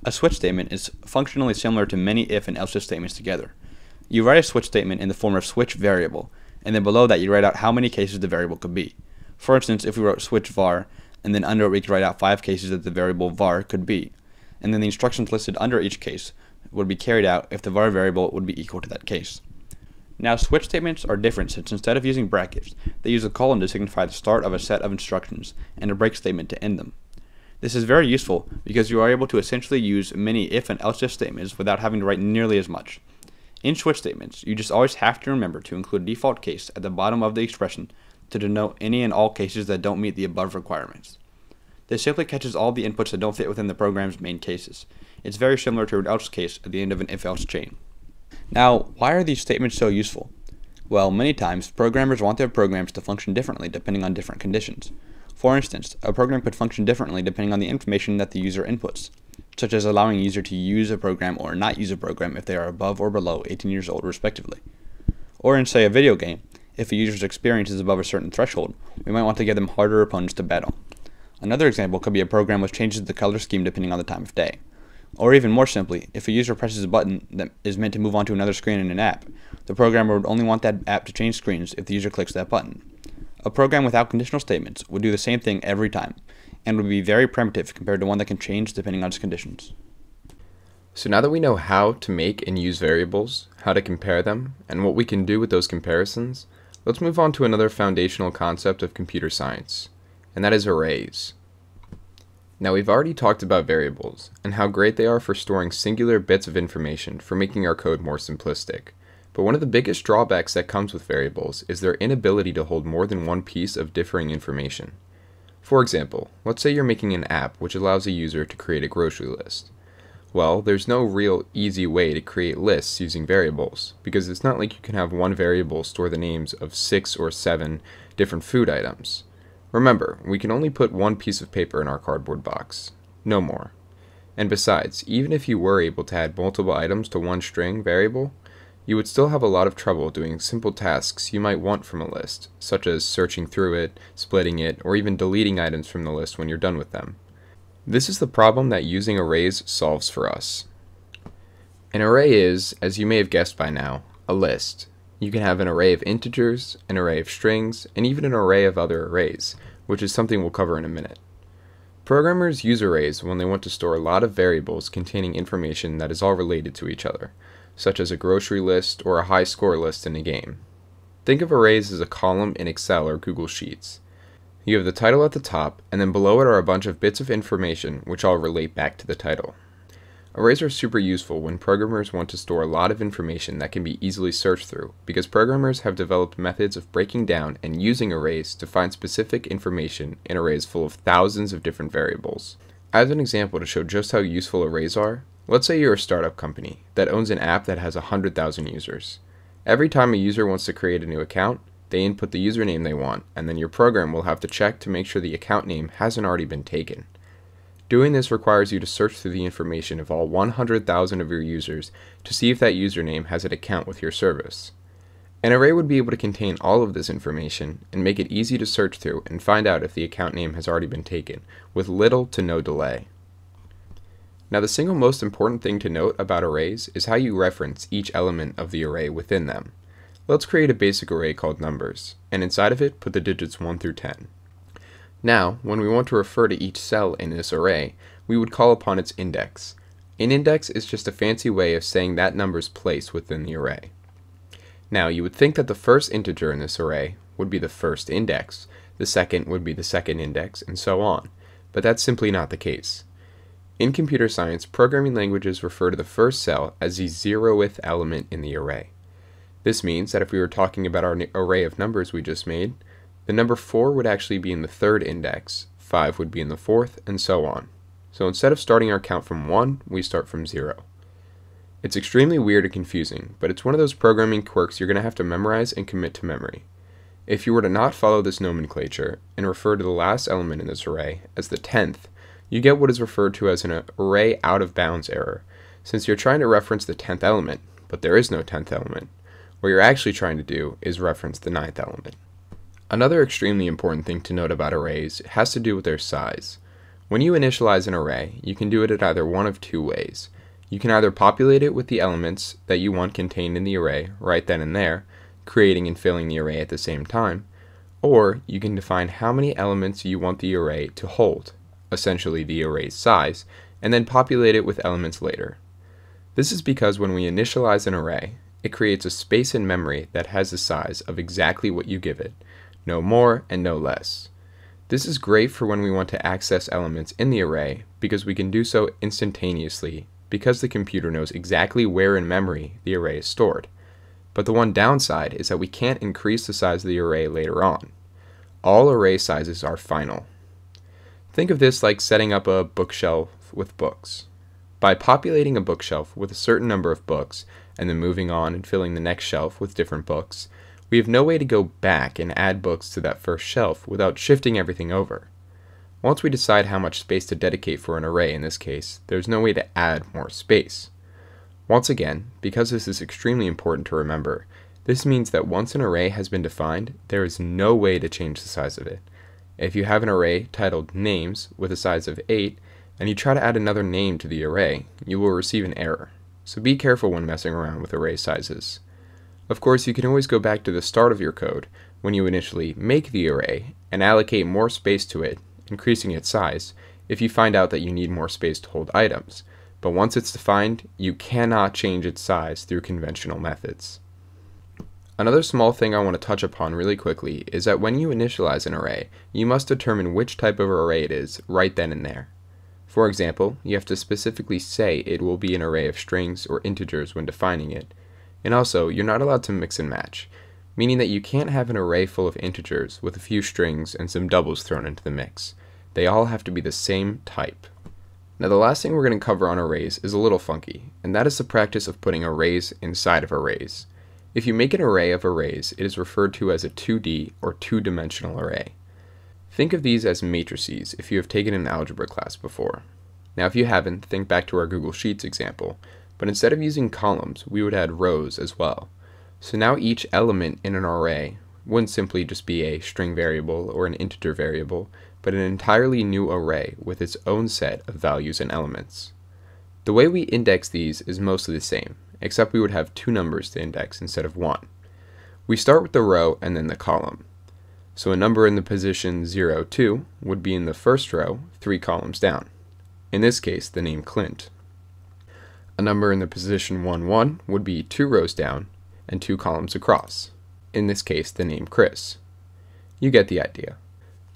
A switch statement is functionally similar to many if and else statements together. You write a switch statement in the form of switch variable, and then below that you write out how many cases the variable could be. For instance, if we wrote switch var, and then under it we could write out five cases that the variable var could be. And then the instructions listed under each case would be carried out if the var variable would be equal to that case. Now switch statements are different since instead of using brackets, they use a colon to signify the start of a set of instructions and a break statement to end them. This is very useful because you are able to essentially use many if and else if statements without having to write nearly as much. In switch statements, you just always have to remember to include a default case at the bottom of the expression to denote any and all cases that don't meet the above requirements. This simply catches all the inputs that don't fit within the program's main cases. It's very similar to an else case at the end of an if-else chain. Now, why are these statements so useful? Well, many times, programmers want their programs to function differently depending on different conditions. For instance, a program could function differently depending on the information that the user inputs such as allowing a user to use a program or not use a program if they are above or below 18 years old, respectively. Or in, say, a video game, if a user's experience is above a certain threshold, we might want to give them harder opponents to battle. Another example could be a program which changes the color scheme depending on the time of day. Or even more simply, if a user presses a button that is meant to move on to another screen in an app, the programmer would only want that app to change screens if the user clicks that button. A program without conditional statements would do the same thing every time, and would be very primitive compared to one that can change depending on its conditions. So now that we know how to make and use variables, how to compare them, and what we can do with those comparisons, let's move on to another foundational concept of computer science, and that is arrays. Now we've already talked about variables, and how great they are for storing singular bits of information for making our code more simplistic. But one of the biggest drawbacks that comes with variables is their inability to hold more than one piece of differing information. For example, let's say you're making an app which allows a user to create a grocery list. Well, there's no real easy way to create lists using variables, because it's not like you can have one variable store the names of six or seven different food items. Remember, we can only put one piece of paper in our cardboard box, no more. And besides, even if you were able to add multiple items to one string variable, you would still have a lot of trouble doing simple tasks you might want from a list, such as searching through it, splitting it, or even deleting items from the list when you're done with them. This is the problem that using arrays solves for us. An array is, as you may have guessed by now, a list. You can have an array of integers, an array of strings, and even an array of other arrays, which is something we'll cover in a minute. Programmers use arrays when they want to store a lot of variables containing information that is all related to each other, such as a grocery list or a high score list in a game. Think of arrays as a column in Excel or Google Sheets. You have the title at the top, and then below it are a bunch of bits of information which all relate back to the title. Arrays are super useful when programmers want to store a lot of information that can be easily searched through, because programmers have developed methods of breaking down and using arrays to find specific information in arrays full of thousands of different variables. As an example to show just how useful arrays are, Let's say you're a startup company that owns an app that has 100,000 users. Every time a user wants to create a new account, they input the username they want, and then your program will have to check to make sure the account name hasn't already been taken. Doing this requires you to search through the information of all 100,000 of your users to see if that username has an account with your service. An array would be able to contain all of this information and make it easy to search through and find out if the account name has already been taken, with little to no delay. Now the single most important thing to note about arrays is how you reference each element of the array within them. Let's create a basic array called numbers, and inside of it put the digits 1 through 10. Now, when we want to refer to each cell in this array, we would call upon its index. An index is just a fancy way of saying that number's place within the array. Now, you would think that the first integer in this array would be the first index, the second would be the second index, and so on, but that's simply not the case. In computer science, programming languages refer to the first cell as the zeroth element in the array. This means that if we were talking about our array of numbers we just made, the number 4 would actually be in the third index, 5 would be in the fourth, and so on. So instead of starting our count from 1, we start from 0. It's extremely weird and confusing, but it's one of those programming quirks you're going to have to memorize and commit to memory. If you were to not follow this nomenclature and refer to the last element in this array as the 10th, you get what is referred to as an array out of bounds error, since you're trying to reference the 10th element, but there is no 10th element. What you're actually trying to do is reference the 9th element. Another extremely important thing to note about arrays has to do with their size. When you initialize an array, you can do it in either one of two ways. You can either populate it with the elements that you want contained in the array right then and there, creating and filling the array at the same time, or you can define how many elements you want the array to hold, essentially the array's size, and then populate it with elements later. This is because when we initialize an array, it creates a space in memory that has the size of exactly what you give it, no more and no less. This is great for when we want to access elements in the array because we can do so instantaneously because the computer knows exactly where in memory the array is stored. But the one downside is that we can't increase the size of the array later on. All array sizes are final. Think of this like setting up a bookshelf with books. By populating a bookshelf with a certain number of books, and then moving on and filling the next shelf with different books, we have no way to go back and add books to that first shelf without shifting everything over. Once we decide how much space to dedicate for an array in this case, there's no way to add more space. Once again, because this is extremely important to remember, this means that once an array has been defined, there is no way to change the size of it. If you have an array titled names with a size of 8, and you try to add another name to the array, you will receive an error. So be careful when messing around with array sizes. Of course, you can always go back to the start of your code, when you initially make the array, and allocate more space to it increasing its size, if you find out that you need more space to hold items, but once it's defined, you cannot change its size through conventional methods. Another small thing I want to touch upon really quickly is that when you initialize an array, you must determine which type of array it is right then and there. For example, you have to specifically say it will be an array of strings or integers when defining it. And also, you're not allowed to mix and match, meaning that you can't have an array full of integers with a few strings and some doubles thrown into the mix. They all have to be the same type. Now the last thing we're going to cover on arrays is a little funky, and that is the practice of putting arrays inside of arrays. If you make an array of arrays, it is referred to as a 2D or two-dimensional array. Think of these as matrices if you have taken an algebra class before. Now if you haven't, think back to our Google Sheets example, but instead of using columns, we would add rows as well. So now each element in an array wouldn't simply just be a string variable or an integer variable, but an entirely new array with its own set of values and elements. The way we index these is mostly the same, except we would have two numbers to index instead of one. We start with the row and then the column. So a number in the position 0, 2 would be in the first row, three columns down. In this case, the name Clint. A number in the position 1, 1 would be two rows down, and two columns across, in this case the name Chris. You get the idea.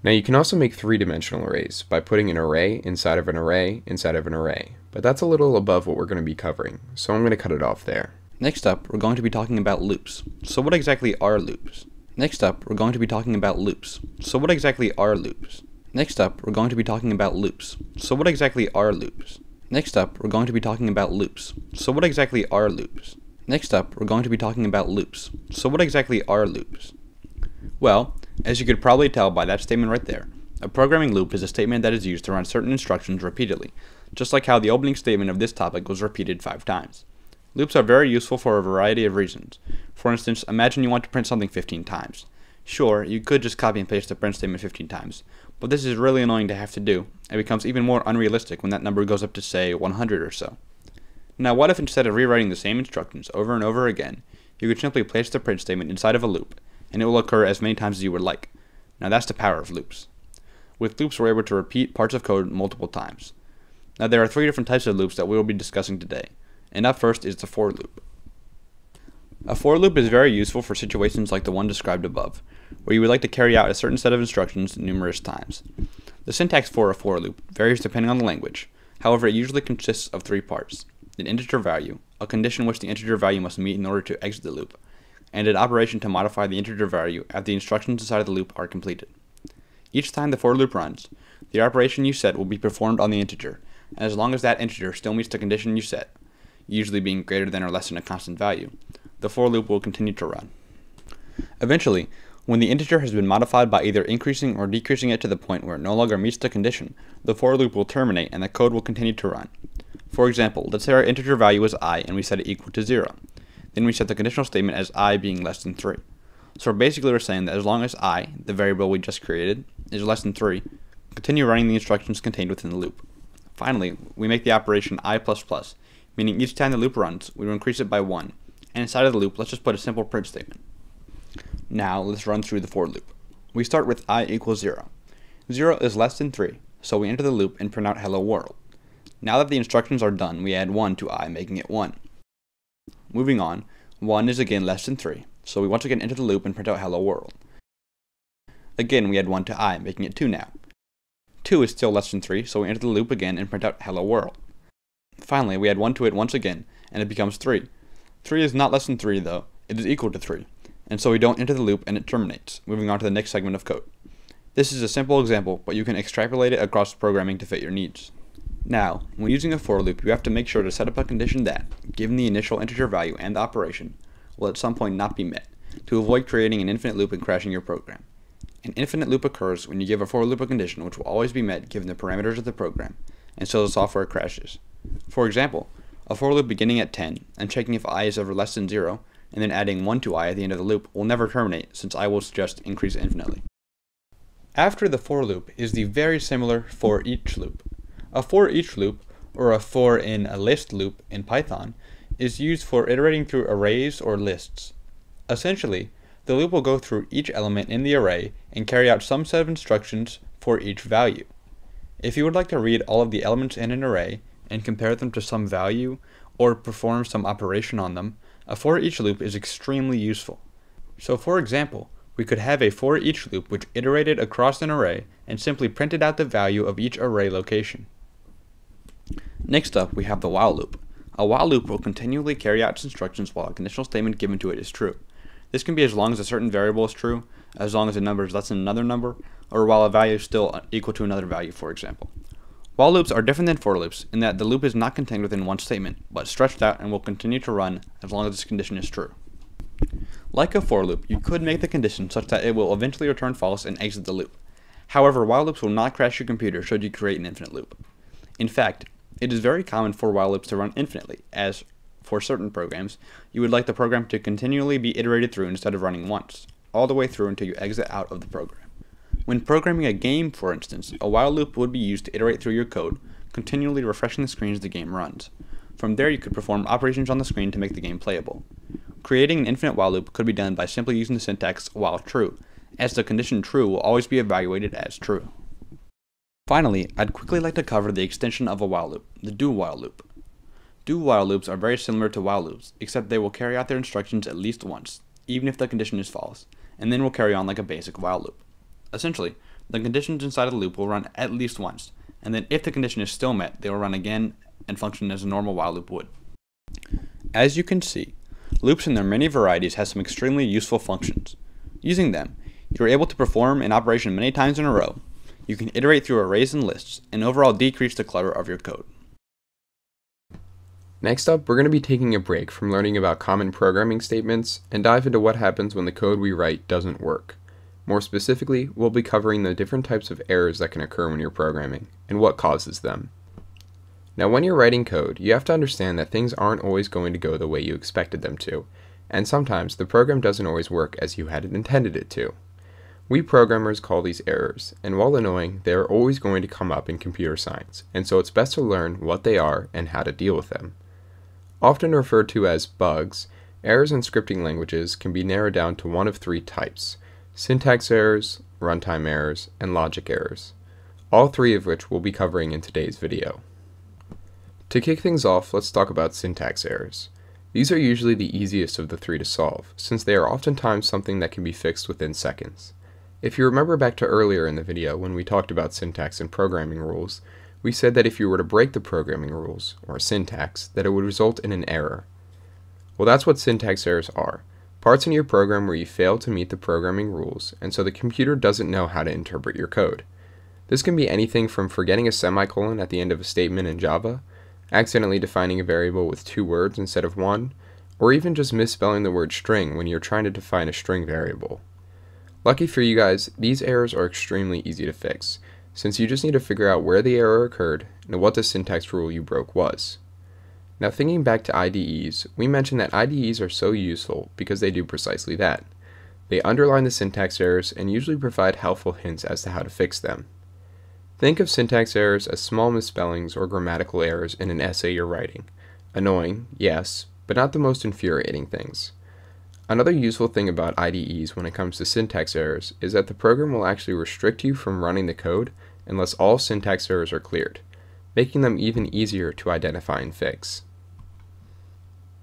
Now you can also make three-dimensional arrays by putting an array inside of an array inside of an array, but that's a little above what we're going to be covering, so I'm going to cut it off there. Next up, we're going to be talking about loops. So what exactly are loops? Next up, we're going to be talking about loops. So what exactly are loops? Next up, we're going to be talking about loops. So what exactly are loops? Next up, we're going to be talking about loops. So what exactly are loops? Next up, we're going to be talking about loops. So what exactly are loops? Well, as you could probably tell by that statement right there, A programming loop is a statement that is used to run certain instructions repeatedly, just like how the opening statement of this topic was repeated five times. Loops are very useful for a variety of reasons. For instance, imagine you want to print something 15 times. Sure, you could just copy and paste the print statement 15 times, but this is really annoying to have to do, and becomes even more unrealistic when that number goes up to, say, 100 or so. Now, what if instead of rewriting the same instructions over and over again, you could simply place the print statement inside of a loop, and it will occur as many times as you would like. Now that's the power of loops. With loops, we're able to repeat parts of code multiple times. Now there are three different types of loops that we will be discussing today, and up first is the for loop. A for loop is very useful for situations like the one described above, where you would like to carry out a certain set of instructions numerous times. The syntax for a for loop varies depending on the language, however it usually consists of three parts an integer value, a condition which the integer value must meet in order to exit the loop, and an operation to modify the integer value after the instructions inside of the loop are completed. Each time the for loop runs, the operation you set will be performed on the integer, and as long as that integer still meets the condition you set, usually being greater than or less than a constant value, the for loop will continue to run. Eventually, when the integer has been modified by either increasing or decreasing it to the point where it no longer meets the condition, the for loop will terminate and the code will continue to run. For example, let's say our integer value is i and we set it equal to 0. Then we set the conditional statement as i being less than 3. So basically we're saying that as long as i, the variable we just created, is less than 3, continue running the instructions contained within the loop. Finally, we make the operation i++, plus meaning each time the loop runs, we will increase it by 1, and inside of the loop, let's just put a simple print statement. Now, let's run through the for loop. We start with i equals 0. 0 is less than 3, so we enter the loop and print out hello world. Now that the instructions are done, we add 1 to i, making it 1. Moving on, 1 is again less than 3, so we once again enter the loop and print out hello world. Again, we add 1 to i, making it 2 now. 2 is still less than 3, so we enter the loop again and print out hello world. Finally, we add 1 to it once again, and it becomes 3. 3 is not less than 3 though, it is equal to 3, and so we don't enter the loop and it terminates, moving on to the next segment of code. This is a simple example, but you can extrapolate it across programming to fit your needs. Now, when using a for loop, you have to make sure to set up a condition that, given the initial integer value and the operation, will at some point not be met, to avoid creating an infinite loop and crashing your program. An infinite loop occurs when you give a for loop a condition which will always be met given the parameters of the program, and so the software crashes. For example, a for loop beginning at 10 and checking if i is ever less than 0, and then adding 1 to i at the end of the loop will never terminate since i will just increase infinitely. After the for loop is the very similar for each loop. A for each loop, or a for in a list loop in Python, is used for iterating through arrays or lists. Essentially, the loop will go through each element in the array and carry out some set of instructions for each value. If you would like to read all of the elements in an array and compare them to some value or perform some operation on them, a for each loop is extremely useful. So for example, we could have a for each loop which iterated across an array and simply printed out the value of each array location. Next up, we have the while loop. A while loop will continually carry out its instructions while a conditional statement given to it is true. This can be as long as a certain variable is true, as long as a number is less than another number, or while a value is still equal to another value, for example. While loops are different than for loops in that the loop is not contained within one statement, but stretched out and will continue to run as long as this condition is true. Like a for loop, you could make the condition such that it will eventually return false and exit the loop. However, while loops will not crash your computer should you create an infinite loop. In fact, it is very common for while loops to run infinitely, as, for certain programs, you would like the program to continually be iterated through instead of running once, all the way through until you exit out of the program. When programming a game, for instance, a while loop would be used to iterate through your code, continually refreshing the screen as the game runs. From there, you could perform operations on the screen to make the game playable. Creating an infinite while loop could be done by simply using the syntax while true, as the condition true will always be evaluated as true. Finally, I'd quickly like to cover the extension of a while loop, the do while loop. Do while loops are very similar to while loops, except they will carry out their instructions at least once, even if the condition is false, and then will carry on like a basic while loop. Essentially, the conditions inside of the loop will run at least once, and then if the condition is still met, they will run again and function as a normal while loop would. As you can see, loops in their many varieties have some extremely useful functions. Using them, you are able to perform an operation many times in a row, you can iterate through arrays and lists, and overall decrease the clutter of your code. Next up, we're going to be taking a break from learning about common programming statements and dive into what happens when the code we write doesn't work. More specifically, we'll be covering the different types of errors that can occur when you're programming, and what causes them. Now when you're writing code, you have to understand that things aren't always going to go the way you expected them to, and sometimes the program doesn't always work as you had intended it to. We programmers call these errors, and while annoying, they are always going to come up in computer science, and so it's best to learn what they are and how to deal with them. Often referred to as bugs, errors in scripting languages can be narrowed down to one of three types syntax errors, runtime errors, and logic errors, all three of which we'll be covering in today's video. To kick things off, let's talk about syntax errors. These are usually the easiest of the three to solve, since they are oftentimes something that can be fixed within seconds. If you remember back to earlier in the video when we talked about syntax and programming rules, we said that if you were to break the programming rules, or syntax, that it would result in an error. Well that's what syntax errors are. Parts in your program where you fail to meet the programming rules, and so the computer doesn't know how to interpret your code. This can be anything from forgetting a semicolon at the end of a statement in Java, accidentally defining a variable with two words instead of one, or even just misspelling the word string when you're trying to define a string variable. Lucky for you guys, these errors are extremely easy to fix, since you just need to figure out where the error occurred and what the syntax rule you broke was. Now thinking back to IDEs, we mentioned that IDEs are so useful because they do precisely that. They underline the syntax errors and usually provide helpful hints as to how to fix them. Think of syntax errors as small misspellings or grammatical errors in an essay you're writing. Annoying, yes, but not the most infuriating things. Another useful thing about IDEs when it comes to syntax errors is that the program will actually restrict you from running the code unless all syntax errors are cleared, making them even easier to identify and fix.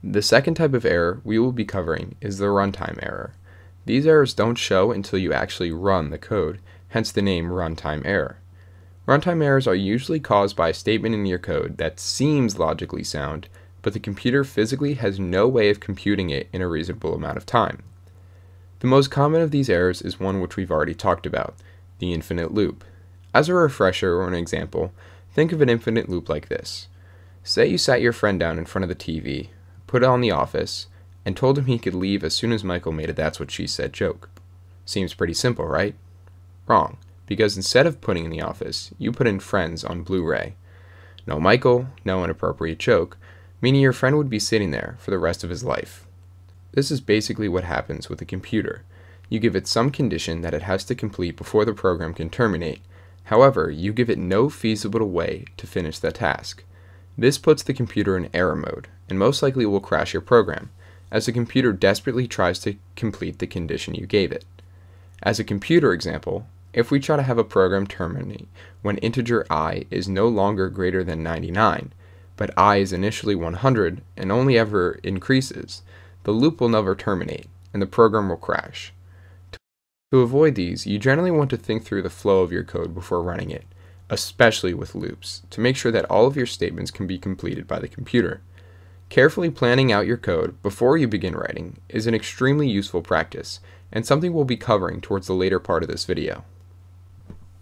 The second type of error we will be covering is the runtime error. These errors don't show until you actually run the code, hence the name runtime error. Runtime errors are usually caused by a statement in your code that seems logically sound, but the computer physically has no way of computing it in a reasonable amount of time. The most common of these errors is one which we've already talked about, the infinite loop. As a refresher or an example, think of an infinite loop like this. Say you sat your friend down in front of the TV, put it on The Office, and told him he could leave as soon as Michael made a That's What She Said joke. Seems pretty simple, right? Wrong, because instead of putting in The Office, you put in Friends on Blu-ray. No Michael, no inappropriate joke, meaning your friend would be sitting there for the rest of his life. This is basically what happens with a computer. You give it some condition that it has to complete before the program can terminate. However, you give it no feasible way to finish the task. This puts the computer in error mode, and most likely will crash your program, as the computer desperately tries to complete the condition you gave it. As a computer example, if we try to have a program terminate when integer i is no longer greater than 99, but i is initially 100 and only ever increases, the loop will never terminate and the program will crash. To avoid these, you generally want to think through the flow of your code before running it, especially with loops, to make sure that all of your statements can be completed by the computer. Carefully planning out your code before you begin writing is an extremely useful practice, and something we'll be covering towards the later part of this video.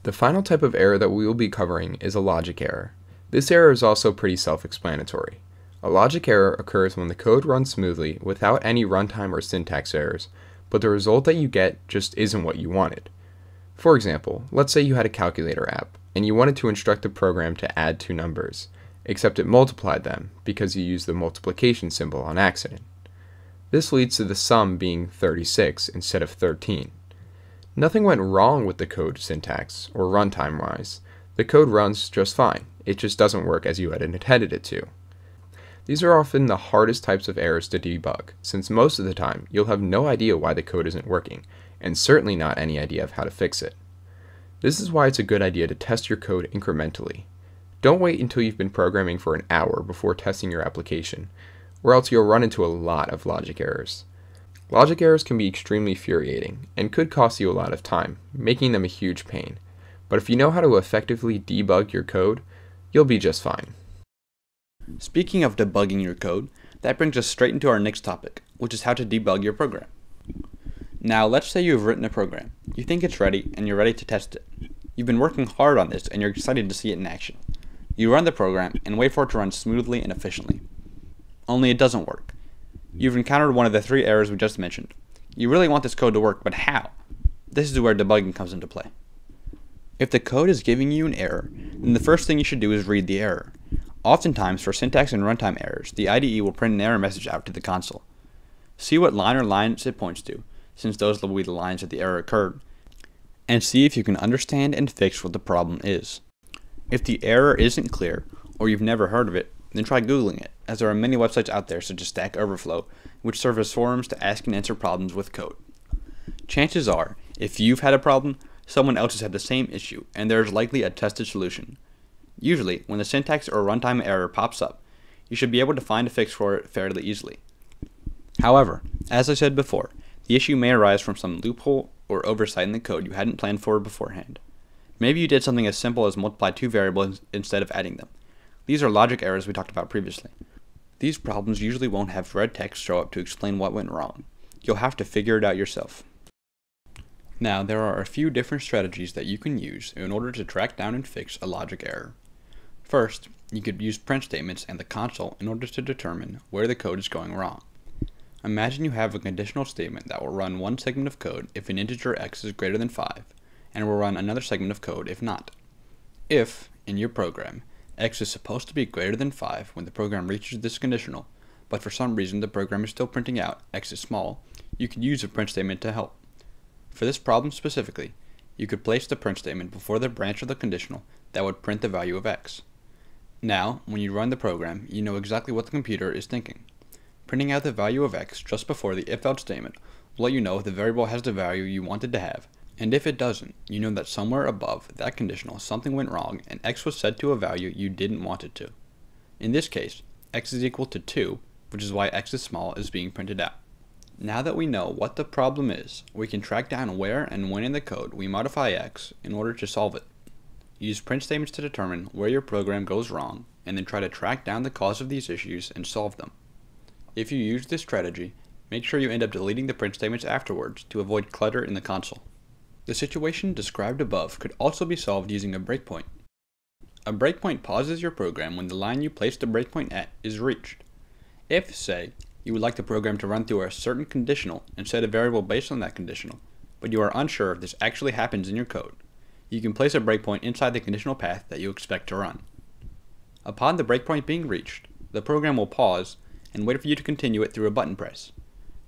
The final type of error that we will be covering is a logic error. This error is also pretty self-explanatory. A logic error occurs when the code runs smoothly without any runtime or syntax errors, but the result that you get just isn't what you wanted. For example, let's say you had a calculator app, and you wanted to instruct the program to add two numbers, except it multiplied them because you used the multiplication symbol on accident. This leads to the sum being 36 instead of 13. Nothing went wrong with the code syntax, or runtime wise. The code runs just fine. It just doesn't work as you had intended it to. These are often the hardest types of errors to debug, since most of the time you'll have no idea why the code isn't working, and certainly not any idea of how to fix it. This is why it's a good idea to test your code incrementally. Don't wait until you've been programming for an hour before testing your application, or else you'll run into a lot of logic errors. Logic errors can be extremely infuriating, and could cost you a lot of time, making them a huge pain. But if you know how to effectively debug your code, you'll be just fine. Speaking of debugging your code, that brings us straight into our next topic, which is how to debug your program. Now, let's say you have written a program. You think it's ready, and you're ready to test it. You've been working hard on this, and you're excited to see it in action. You run the program, and wait for it to run smoothly and efficiently. Only it doesn't work. You've encountered one of the three errors we just mentioned. You really want this code to work, but how? This is where debugging comes into play. If the code is giving you an error, then the first thing you should do is read the error. Oftentimes, for syntax and runtime errors, the IDE will print an error message out to the console. See what line or lines it points to, since those will be the lines that the error occurred, and see if you can understand and fix what the problem is. If the error isn't clear, or you've never heard of it, then try Googling it, as there are many websites out there such as Stack Overflow, which serve as forums to ask and answer problems with code. Chances are, if you've had a problem, someone else has had the same issue, and there is likely a tested solution. Usually, when the syntax or runtime error pops up, you should be able to find a fix for it fairly easily. However, as I said before, the issue may arise from some loophole or oversight in the code you hadn't planned for beforehand. Maybe you did something as simple as multiply two variables instead of adding them. These are logic errors we talked about previously. These problems usually won't have red text show up to explain what went wrong. You'll have to figure it out yourself. Now, there are a few different strategies that you can use in order to track down and fix a logic error. First, you could use print statements and the console in order to determine where the code is going wrong. Imagine you have a conditional statement that will run one segment of code if an integer x is greater than 5, and will run another segment of code if not. If, in your program, x is supposed to be greater than 5 when the program reaches this conditional, but for some reason the program is still printing out x is small, you could use a print statement to help. For this problem specifically, you could place the print statement before the branch of the conditional that would print the value of x. Now, when you run the program, you know exactly what the computer is thinking. Printing out the value of x just before the if-else statement will let you know if the variable has the value you wanted to have, and if it doesn't, you know that somewhere above that conditional something went wrong and x was set to a value you didn't want it to. In this case, x is equal to 2, which is why x is small is being printed out. Now that we know what the problem is, we can track down where and when in the code we modify x in order to solve it. Use print statements to determine where your program goes wrong, and then try to track down the cause of these issues and solve them. If you use this strategy, make sure you end up deleting the print statements afterwards to avoid clutter in the console. The situation described above could also be solved using a breakpoint. A breakpoint pauses your program when the line you placed the breakpoint at is reached. If, say, you would like the program to run through a certain conditional and set a variable based on that conditional, but you are unsure if this actually happens in your code. You can place a breakpoint inside the conditional path that you expect to run. Upon the breakpoint being reached, the program will pause and wait for you to continue it through a button press.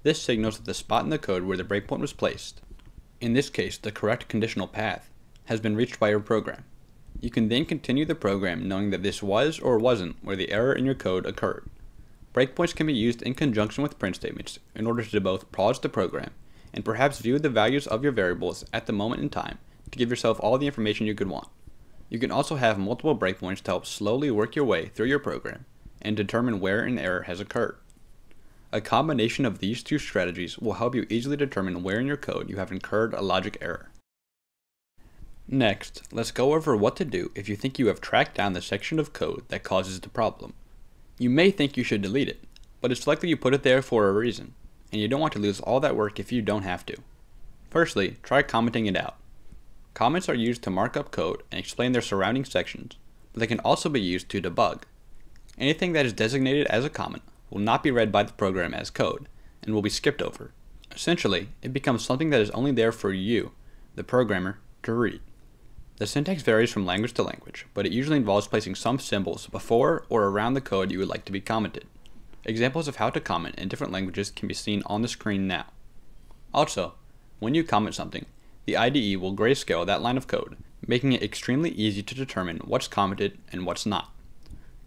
This signals that the spot in the code where the breakpoint was placed, in this case the correct conditional path, has been reached by your program. You can then continue the program knowing that this was or wasn't where the error in your code occurred. Breakpoints can be used in conjunction with print statements in order to both pause the program and perhaps view the values of your variables at the moment in time to give yourself all the information you could want. You can also have multiple breakpoints to help slowly work your way through your program and determine where an error has occurred. A combination of these two strategies will help you easily determine where in your code you have incurred a logic error. Next, let's go over what to do if you think you have tracked down the section of code that causes the problem. You may think you should delete it, but it's likely you put it there for a reason, and you don't want to lose all that work if you don't have to. Firstly, try commenting it out. Comments are used to mark up code and explain their surrounding sections, but they can also be used to debug. Anything that is designated as a comment will not be read by the program as code, and will be skipped over. Essentially, it becomes something that is only there for you, the programmer, to read. The syntax varies from language to language, but it usually involves placing some symbols before or around the code you would like to be commented. Examples of how to comment in different languages can be seen on the screen now. Also, when you comment something, the IDE will grayscale that line of code, making it extremely easy to determine what's commented and what's not.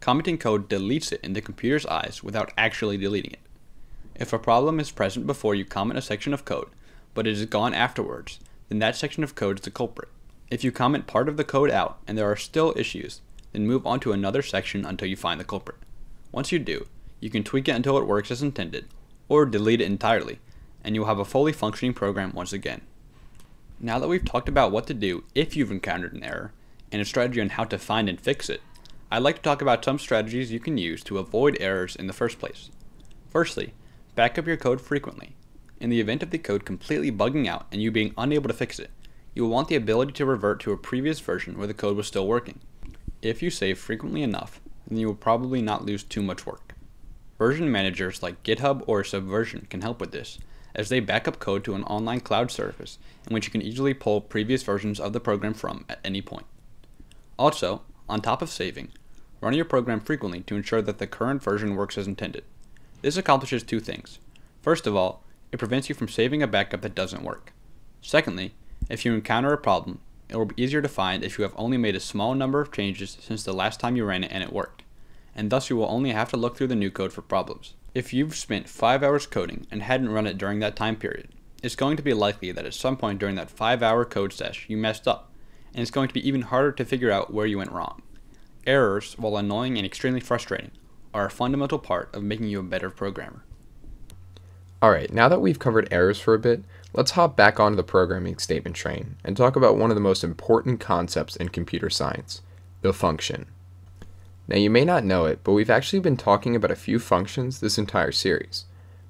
Commenting code deletes it in the computer's eyes without actually deleting it. If a problem is present before you comment a section of code, but it is gone afterwards, then that section of code is the culprit. If you comment part of the code out and there are still issues, then move on to another section until you find the culprit. Once you do, you can tweak it until it works as intended, or delete it entirely, and you will have a fully functioning program once again. Now that we've talked about what to do if you've encountered an error, and a strategy on how to find and fix it, I'd like to talk about some strategies you can use to avoid errors in the first place. Firstly, back up your code frequently. In the event of the code completely bugging out and you being unable to fix it, you will want the ability to revert to a previous version where the code was still working. If you save frequently enough, then you will probably not lose too much work. Version managers like GitHub or Subversion can help with this, as they back up code to an online cloud service in which you can easily pull previous versions of the program from at any point. Also, on top of saving, run your program frequently to ensure that the current version works as intended. This accomplishes two things. First of all, it prevents you from saving a backup that doesn't work. Secondly, if you encounter a problem, it will be easier to find if you have only made a small number of changes since the last time you ran it and it worked, and thus you will only have to look through the new code for problems. If you've spent 5 hours coding and hadn't run it during that time period, it's going to be likely that at some point during that 5 hour code sesh you messed up, and it's going to be even harder to figure out where you went wrong. Errors, while annoying and extremely frustrating, are a fundamental part of making you a better programmer. Alright, now that we've covered errors for a bit, let's hop back onto the programming statement train and talk about one of the most important concepts in computer science the function. Now, you may not know it, but we've actually been talking about a few functions this entire series.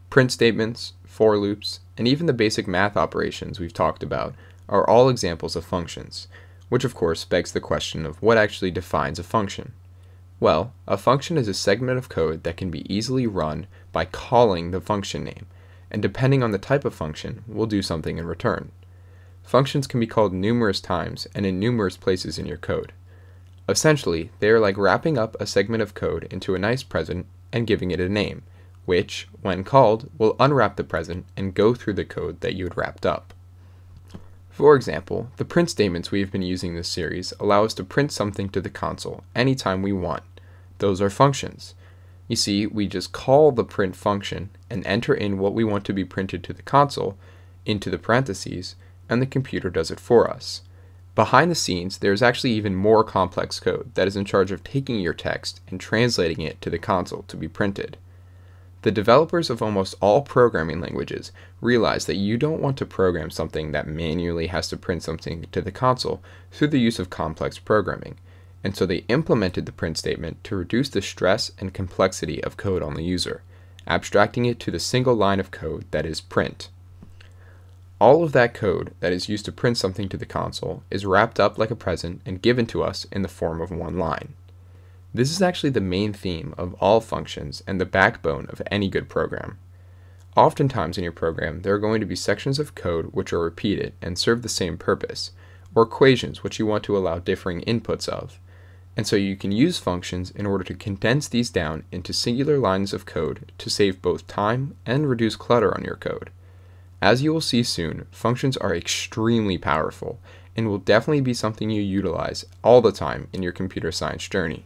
Print statements, for loops, and even the basic math operations we've talked about are all examples of functions, which of course begs the question of what actually defines a function. Well, a function is a segment of code that can be easily run by calling the function name, and depending on the type of function, will do something in return. Functions can be called numerous times and in numerous places in your code. Essentially, they are like wrapping up a segment of code into a nice present and giving it a name, which, when called, will unwrap the present and go through the code that you had wrapped up. For example, the print statements we have been using this series allow us to print something to the console anytime we want. Those are functions. You see, we just call the print function and enter in what we want to be printed to the console into the parentheses, and the computer does it for us. Behind the scenes, there is actually even more complex code that is in charge of taking your text and translating it to the console to be printed. The developers of almost all programming languages realize that you don't want to program something that manually has to print something to the console through the use of complex programming, and so they implemented the print statement to reduce the stress and complexity of code on the user, abstracting it to the single line of code that is print. All of that code that is used to print something to the console is wrapped up like a present and given to us in the form of one line. This is actually the main theme of all functions and the backbone of any good program. Oftentimes in your program, there are going to be sections of code which are repeated and serve the same purpose, or equations which you want to allow differing inputs of. And so you can use functions in order to condense these down into singular lines of code to save both time and reduce clutter on your code. As you will see soon, functions are extremely powerful and will definitely be something you utilize all the time in your computer science journey.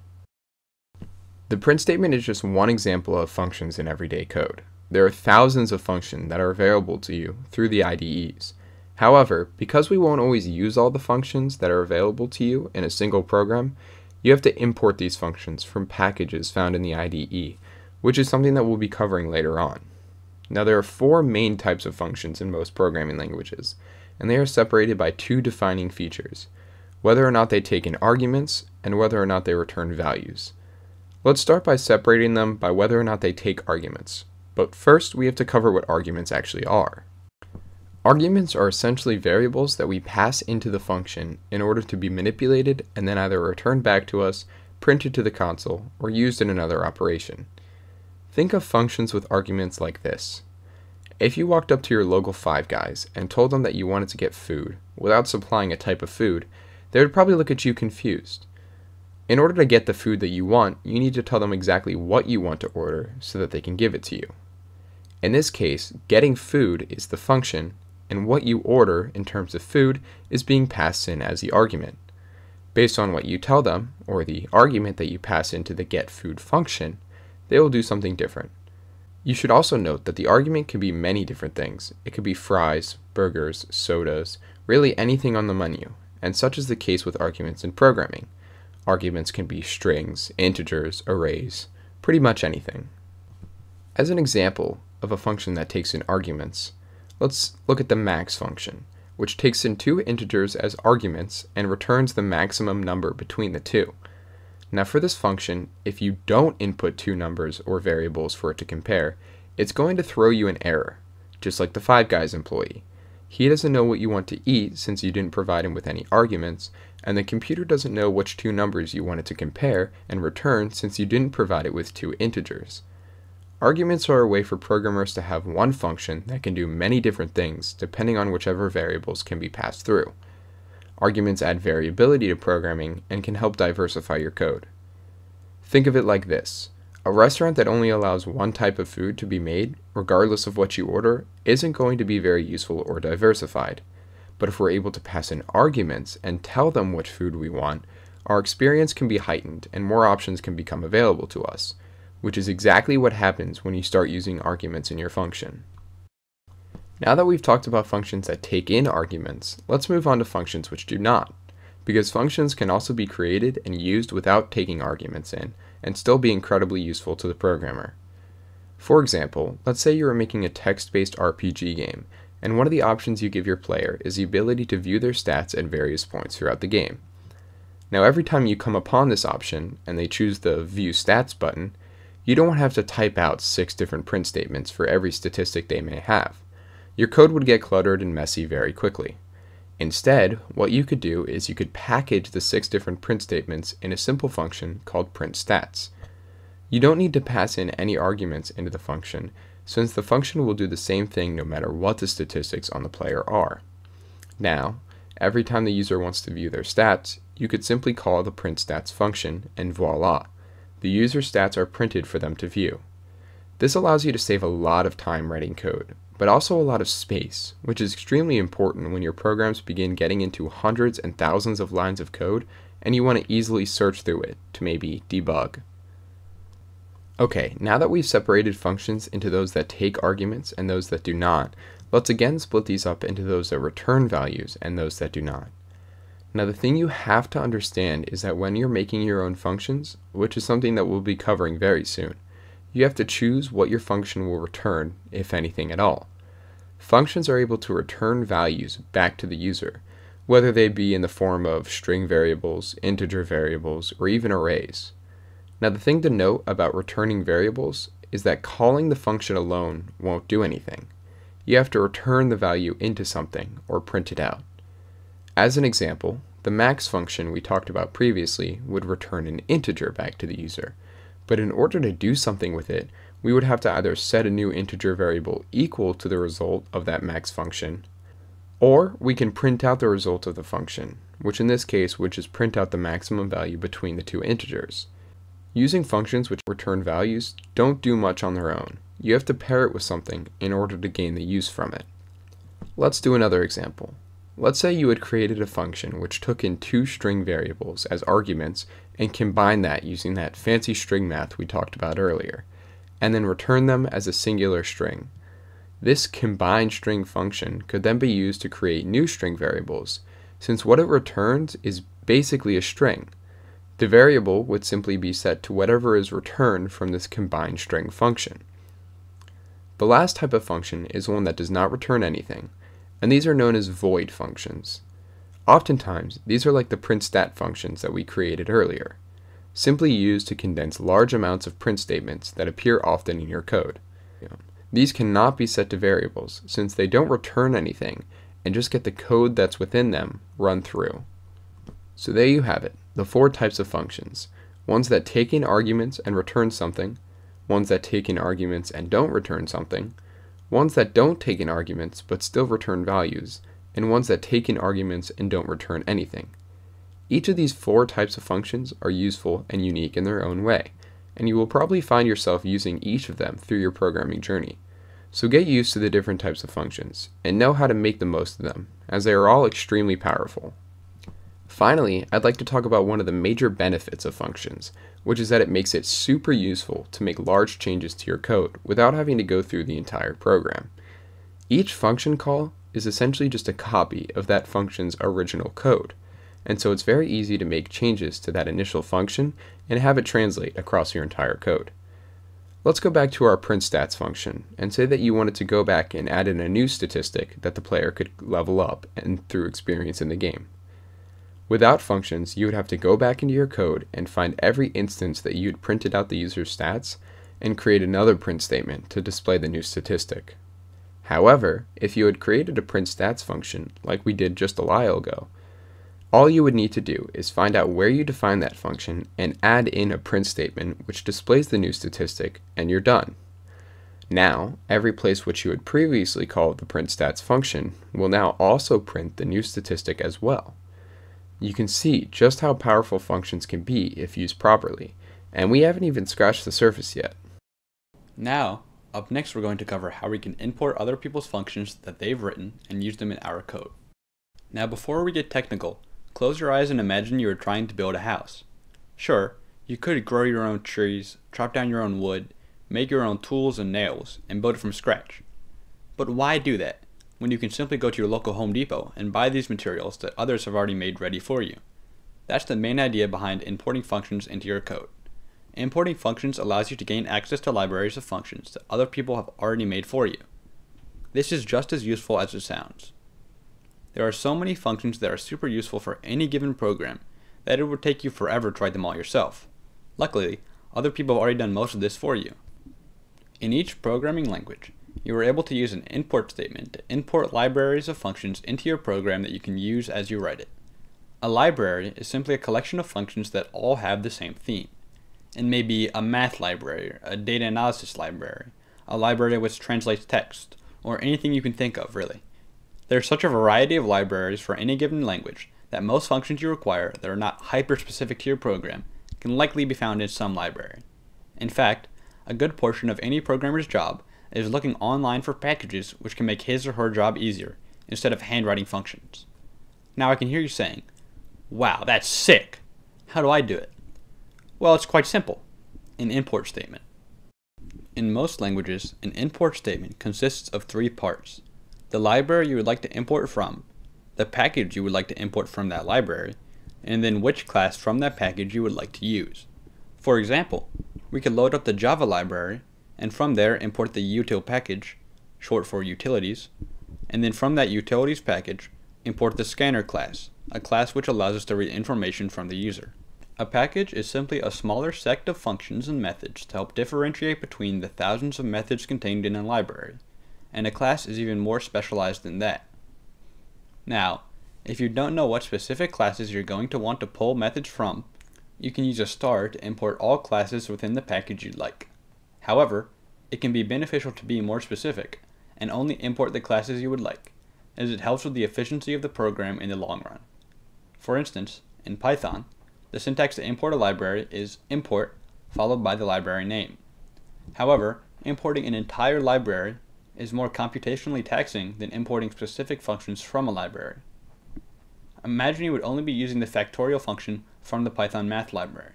The print statement is just one example of functions in everyday code. There are thousands of functions that are available to you through the IDEs. However, because we won't always use all the functions that are available to you in a single program, you have to import these functions from packages found in the IDE, which is something that we'll be covering later on. Now, there are four main types of functions in most programming languages, and they are separated by two defining features whether or not they take in arguments and whether or not they return values. Let's start by separating them by whether or not they take arguments. But first, we have to cover what arguments actually are. Arguments are essentially variables that we pass into the function in order to be manipulated and then either returned back to us, printed to the console, or used in another operation. Think of functions with arguments like this. If you walked up to your local Five Guys and told them that you wanted to get food without supplying a type of food, they would probably look at you confused. In order to get the food that you want, you need to tell them exactly what you want to order so that they can give it to you. In this case, getting food is the function, and what you order in terms of food is being passed in as the argument. Based on what you tell them, or the argument that you pass into the get food function, they will do something different. You should also note that the argument can be many different things. It could be fries, burgers, sodas, really anything on the menu, and such is the case with arguments in programming. Arguments can be strings, integers, arrays, pretty much anything. As an example of a function that takes in arguments, let's look at the max function, which takes in two integers as arguments and returns the maximum number between the two. Now for this function, if you don't input two numbers or variables for it to compare, it's going to throw you an error, just like the Five Guys employee. He doesn't know what you want to eat since you didn't provide him with any arguments, and the computer doesn't know which two numbers you wanted to compare and return since you didn't provide it with two integers. Arguments are a way for programmers to have one function that can do many different things depending on whichever variables can be passed through. Arguments add variability to programming and can help diversify your code. Think of it like this. A restaurant that only allows one type of food to be made, regardless of what you order, isn't going to be very useful or diversified. But if we're able to pass in arguments and tell them which food we want, our experience can be heightened and more options can become available to us, which is exactly what happens when you start using arguments in your function. Now that we've talked about functions that take in arguments, let's move on to functions which do not, because functions can also be created and used without taking arguments in, and still be incredibly useful to the programmer. For example, let's say you are making a text-based RPG game, and one of the options you give your player is the ability to view their stats at various points throughout the game. Now every time you come upon this option, and they choose the View Stats button, you don't have to type out six different print statements for every statistic they may have your code would get cluttered and messy very quickly. Instead, what you could do is you could package the six different print statements in a simple function called print_stats. You don't need to pass in any arguments into the function, since the function will do the same thing no matter what the statistics on the player are. Now, every time the user wants to view their stats, you could simply call the print_stats function, and voila, the user stats are printed for them to view. This allows you to save a lot of time writing code, but also a lot of space, which is extremely important when your programs begin getting into hundreds and thousands of lines of code and you want to easily search through it to maybe debug. Okay, now that we've separated functions into those that take arguments and those that do not, let's again split these up into those that return values and those that do not. Now the thing you have to understand is that when you're making your own functions, which is something that we'll be covering very soon, you have to choose what your function will return, if anything at all. Functions are able to return values back to the user, whether they be in the form of string variables, integer variables, or even arrays. Now the thing to note about returning variables is that calling the function alone won't do anything. You have to return the value into something, or print it out. As an example, the max function we talked about previously would return an integer back to the user, but in order to do something with it, we would have to either set a new integer variable equal to the result of that max function, or we can print out the result of the function, which in this case would just print out the maximum value between the two integers. Using functions which return values don't do much on their own. You have to pair it with something in order to gain the use from it. Let's do another example. Let's say you had created a function which took in two string variables as arguments and combined that using that fancy string math we talked about earlier and then return them as a singular string. This combined string function could then be used to create new string variables, since what it returns is basically a string. The variable would simply be set to whatever is returned from this combined string function. The last type of function is one that does not return anything, and these are known as void functions. Oftentimes, these are like the print stat functions that we created earlier simply used to condense large amounts of print statements that appear often in your code. These cannot be set to variables since they don't return anything and just get the code that's within them run through. So there you have it, the four types of functions. Ones that take in arguments and return something, ones that take in arguments and don't return something, ones that don't take in arguments but still return values, and ones that take in arguments and don't return anything. Each of these four types of functions are useful and unique in their own way, and you will probably find yourself using each of them through your programming journey. So get used to the different types of functions, and know how to make the most of them, as they are all extremely powerful. Finally, I'd like to talk about one of the major benefits of functions, which is that it makes it super useful to make large changes to your code without having to go through the entire program. Each function call is essentially just a copy of that function's original code and so it's very easy to make changes to that initial function and have it translate across your entire code. Let's go back to our print stats function and say that you wanted to go back and add in a new statistic that the player could level up and through experience in the game. Without functions, you would have to go back into your code and find every instance that you'd printed out the user's stats and create another print statement to display the new statistic. However, if you had created a print stats function like we did just a while ago, all you would need to do is find out where you define that function and add in a print statement which displays the new statistic and you're done. Now, every place which you had previously called the print stats function will now also print the new statistic as well. You can see just how powerful functions can be if used properly, and we haven't even scratched the surface yet. Now, up next we're going to cover how we can import other people's functions that they've written and use them in our code. Now before we get technical, close your eyes and imagine you are trying to build a house. Sure, you could grow your own trees, chop down your own wood, make your own tools and nails, and build it from scratch. But why do that, when you can simply go to your local Home Depot and buy these materials that others have already made ready for you? That's the main idea behind importing functions into your code. Importing functions allows you to gain access to libraries of functions that other people have already made for you. This is just as useful as it sounds. There are so many functions that are super useful for any given program that it would take you forever to write them all yourself. Luckily, other people have already done most of this for you. In each programming language, you are able to use an import statement to import libraries of functions into your program that you can use as you write it. A library is simply a collection of functions that all have the same theme and maybe a math library, a data analysis library, a library which translates text, or anything you can think of, really. There's such a variety of libraries for any given language that most functions you require that are not hyper-specific to your program can likely be found in some library. In fact, a good portion of any programmer's job is looking online for packages which can make his or her job easier instead of handwriting functions. Now I can hear you saying, wow, that's sick! How do I do it? Well, it's quite simple. An import statement. In most languages, an import statement consists of three parts. The library you would like to import from, the package you would like to import from that library, and then which class from that package you would like to use. For example, we could load up the Java library, and from there import the util package, short for utilities, and then from that utilities package, import the scanner class, a class which allows us to read information from the user. A package is simply a smaller set of functions and methods to help differentiate between the thousands of methods contained in a library, and a class is even more specialized than that. Now, if you don't know what specific classes you're going to want to pull methods from, you can use a star to import all classes within the package you'd like. However, it can be beneficial to be more specific and only import the classes you would like, as it helps with the efficiency of the program in the long run. For instance, in Python, the syntax to import a library is import followed by the library name. However, importing an entire library is more computationally taxing than importing specific functions from a library. Imagine you would only be using the factorial function from the Python math library.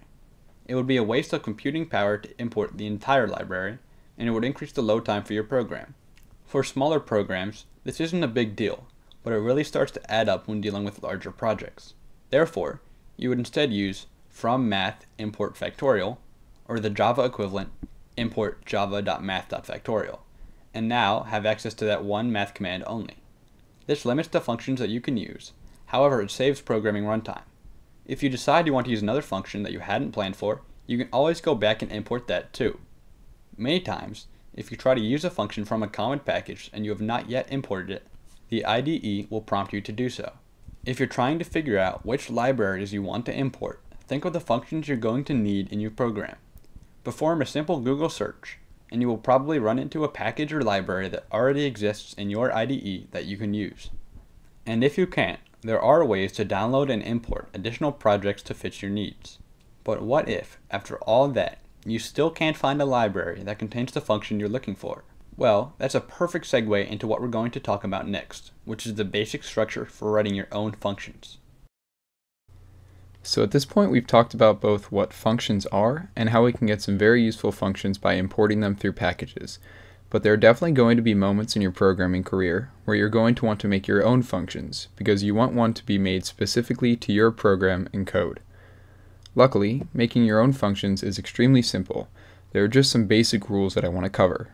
It would be a waste of computing power to import the entire library, and it would increase the load time for your program. For smaller programs, this isn't a big deal, but it really starts to add up when dealing with larger projects. Therefore, you would instead use from math import factorial, or the Java equivalent import java.math.factorial, and now have access to that one math command only. This limits the functions that you can use, however it saves programming runtime. If you decide you want to use another function that you hadn't planned for, you can always go back and import that too. Many times, if you try to use a function from a common package and you have not yet imported it, the IDE will prompt you to do so. If you're trying to figure out which libraries you want to import, think of the functions you're going to need in your program. Perform a simple Google search, and you will probably run into a package or library that already exists in your IDE that you can use. And if you can't, there are ways to download and import additional projects to fit your needs. But what if, after all that, you still can't find a library that contains the function you're looking for? Well, that's a perfect segue into what we're going to talk about next, which is the basic structure for writing your own functions. So at this point we've talked about both what functions are and how we can get some very useful functions by importing them through packages. But there are definitely going to be moments in your programming career where you're going to want to make your own functions because you want one to be made specifically to your program and code. Luckily, making your own functions is extremely simple. There are just some basic rules that I want to cover.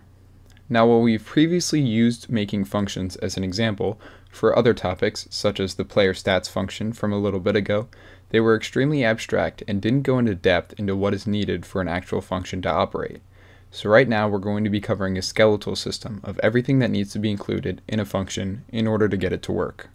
Now while we've previously used making functions as an example for other topics, such as the player stats function from a little bit ago, they were extremely abstract and didn't go into depth into what is needed for an actual function to operate. So right now we're going to be covering a skeletal system of everything that needs to be included in a function in order to get it to work.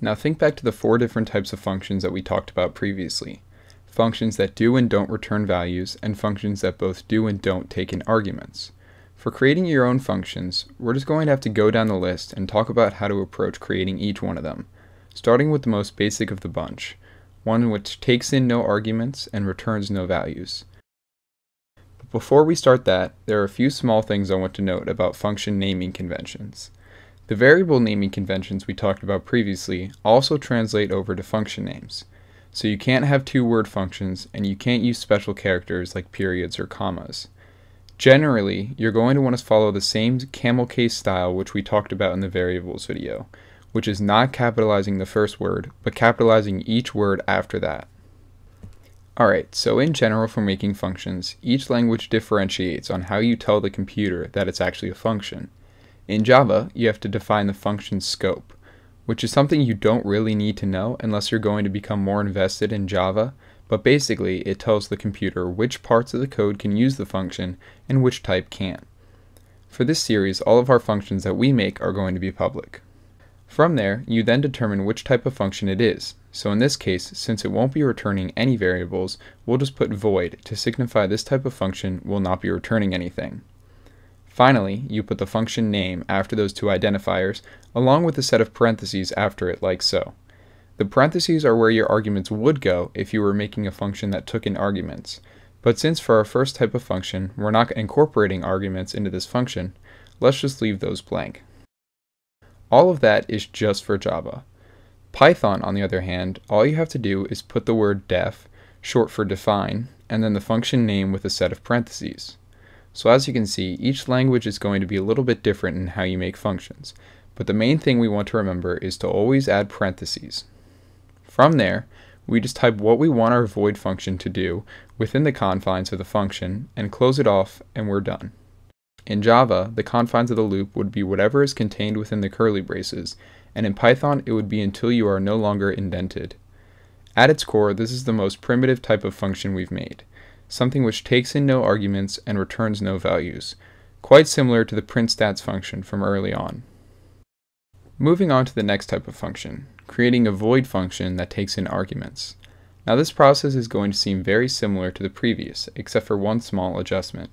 Now think back to the four different types of functions that we talked about previously. Functions that do and don't return values, and functions that both do and don't take in arguments. For creating your own functions, we're just going to have to go down the list and talk about how to approach creating each one of them, starting with the most basic of the bunch, one which takes in no arguments and returns no values. But before we start that, there are a few small things I want to note about function naming conventions. The variable naming conventions we talked about previously also translate over to function names. So you can't have two word functions and you can't use special characters like periods or commas. Generally, you're going to want to follow the same camel case style which we talked about in the variables video, which is not capitalizing the first word, but capitalizing each word after that. Alright, so in general for making functions, each language differentiates on how you tell the computer that it's actually a function. In Java, you have to define the function scope, which is something you don't really need to know unless you're going to become more invested in Java, but basically it tells the computer which parts of the code can use the function and which type can't. For this series, all of our functions that we make are going to be public. From there, you then determine which type of function it is. So in this case, since it won't be returning any variables, we'll just put void to signify this type of function will not be returning anything. Finally, you put the function name after those two identifiers, along with a set of parentheses after it like so. The parentheses are where your arguments would go if you were making a function that took in arguments. But since for our first type of function, we're not incorporating arguments into this function, let's just leave those blank. All of that is just for Java. Python, on the other hand, all you have to do is put the word def, short for define, and then the function name with a set of parentheses. So as you can see, each language is going to be a little bit different in how you make functions, but the main thing we want to remember is to always add parentheses. From there, we just type what we want our void function to do within the confines of the function and close it off and we're done. In Java, the confines of the loop would be whatever is contained within the curly braces, and in Python it would be until you are no longer indented. At its core, this is the most primitive type of function we've made something which takes in no arguments and returns no values, quite similar to the printstats function from early on. Moving on to the next type of function, creating a void function that takes in arguments. Now this process is going to seem very similar to the previous, except for one small adjustment.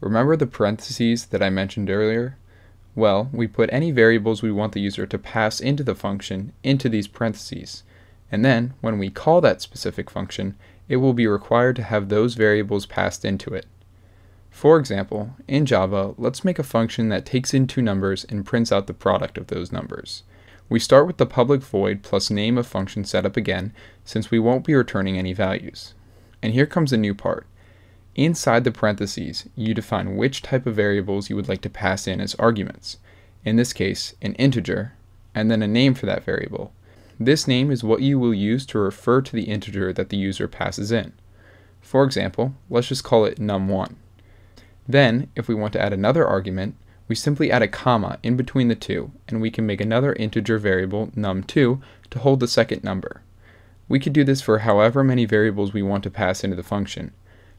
Remember the parentheses that I mentioned earlier? Well, we put any variables we want the user to pass into the function into these parentheses, and then, when we call that specific function, it will be required to have those variables passed into it. For example, in Java, let's make a function that takes in two numbers and prints out the product of those numbers. We start with the public void plus name of function setup again, since we won't be returning any values. And here comes the new part. Inside the parentheses, you define which type of variables you would like to pass in as arguments. In this case, an integer, and then a name for that variable. This name is what you will use to refer to the integer that the user passes in. For example, let's just call it num1. Then, if we want to add another argument, we simply add a comma in between the two, and we can make another integer variable, num2, to hold the second number. We could do this for however many variables we want to pass into the function.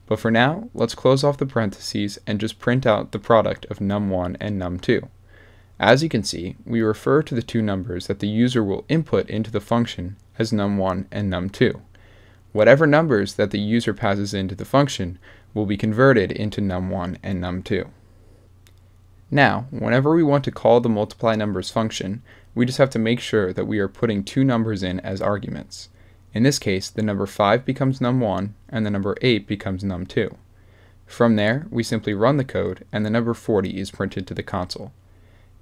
But for now, let's close off the parentheses and just print out the product of num1 and num2. As you can see, we refer to the two numbers that the user will input into the function as num1 and num2. Whatever numbers that the user passes into the function will be converted into num1 and num2. Now, whenever we want to call the multiply numbers function, we just have to make sure that we are putting two numbers in as arguments. In this case, the number 5 becomes num1 and the number 8 becomes num2. From there, we simply run the code and the number 40 is printed to the console.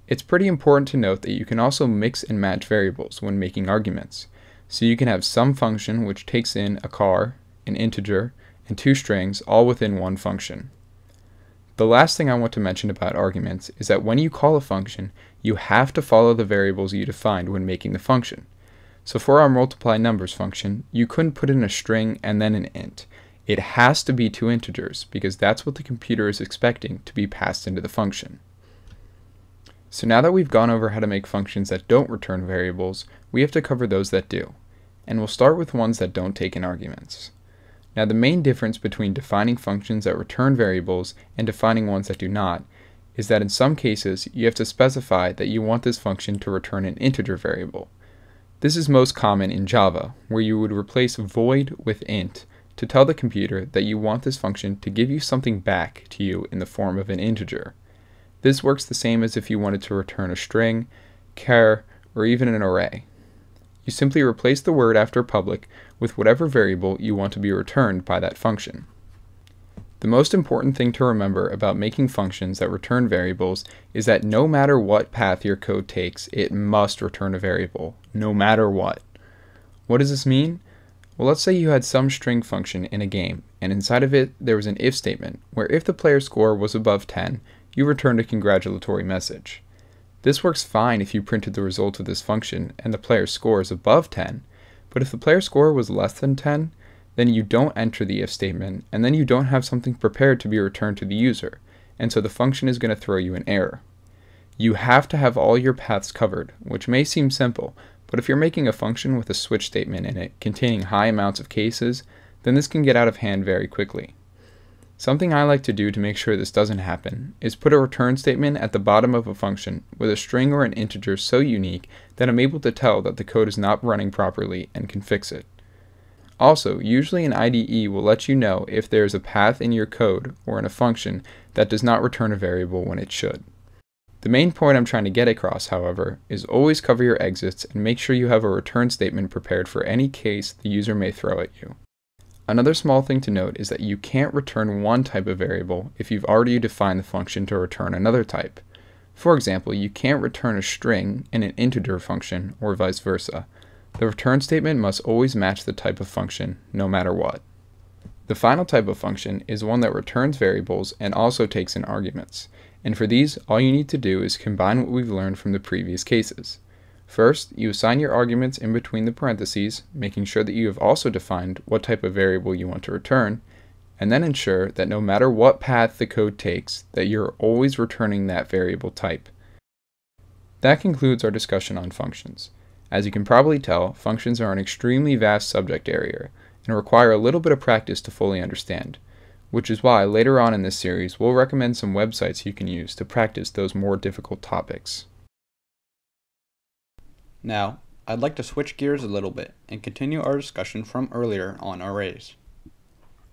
It's pretty important to note that you can also mix and match variables when making arguments. So you can have some function which takes in a char, an integer, and two strings all within one function. The last thing I want to mention about arguments is that when you call a function, you have to follow the variables you defined when making the function. So for our multiply numbers function, you couldn't put in a string and then an int. It has to be two integers because that's what the computer is expecting to be passed into the function. So now that we've gone over how to make functions that don't return variables, we have to cover those that do. And we'll start with ones that don't take in arguments. Now the main difference between defining functions that return variables and defining ones that do not is that in some cases you have to specify that you want this function to return an integer variable. This is most common in Java, where you would replace void with int to tell the computer that you want this function to give you something back to you in the form of an integer. This works the same as if you wanted to return a string, char, or even an array. You simply replace the word after public with whatever variable you want to be returned by that function. The most important thing to remember about making functions that return variables is that no matter what path your code takes, it must return a variable, no matter what. What does this mean? Well, let's say you had some string function in a game, and inside of it there was an if statement, where if the player's score was above 10, you returned a congratulatory message. This works fine if you printed the result of this function and the player's score is above 10, but if the player's score was less than 10, then you don't enter the if statement, and then you don't have something prepared to be returned to the user, and so the function is going to throw you an error. You have to have all your paths covered, which may seem simple, but if you're making a function with a switch statement in it containing high amounts of cases, then this can get out of hand very quickly. Something I like to do to make sure this doesn't happen is put a return statement at the bottom of a function with a string or an integer so unique that I'm able to tell that the code is not running properly and can fix it. Also, usually an IDE will let you know if there is a path in your code or in a function that does not return a variable when it should. The main point I'm trying to get across, however, is always cover your exits and make sure you have a return statement prepared for any case the user may throw at you. Another small thing to note is that you can't return one type of variable if you've already defined the function to return another type. For example, you can't return a string in an integer function or vice versa. The return statement must always match the type of function, no matter what. The final type of function is one that returns variables and also takes in arguments. And for these, all you need to do is combine what we've learned from the previous cases. First, you assign your arguments in between the parentheses, making sure that you have also defined what type of variable you want to return, and then ensure that no matter what path the code takes, that you're always returning that variable type. That concludes our discussion on functions. As you can probably tell, functions are an extremely vast subject area and require a little bit of practice to fully understand which is why later on in this series we'll recommend some websites you can use to practice those more difficult topics. Now, I'd like to switch gears a little bit and continue our discussion from earlier on arrays.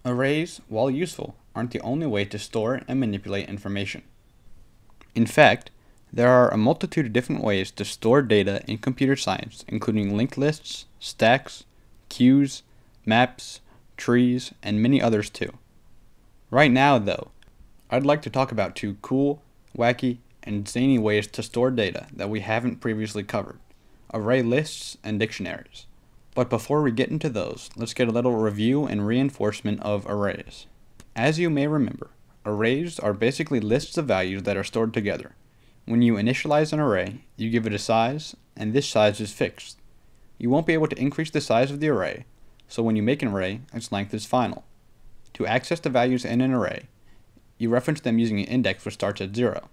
Arrays, while useful, aren't the only way to store and manipulate information. In fact, there are a multitude of different ways to store data in computer science, including linked lists, stacks, queues, maps, trees, and many others too. Right now, though, I'd like to talk about two cool, wacky, and zany ways to store data that we haven't previously covered array lists and dictionaries. But before we get into those, let's get a little review and reinforcement of arrays. As you may remember, arrays are basically lists of values that are stored together. When you initialize an array, you give it a size, and this size is fixed. You won't be able to increase the size of the array, so when you make an array, its length is final. To access the values in an array, you reference them using an index which starts at 0.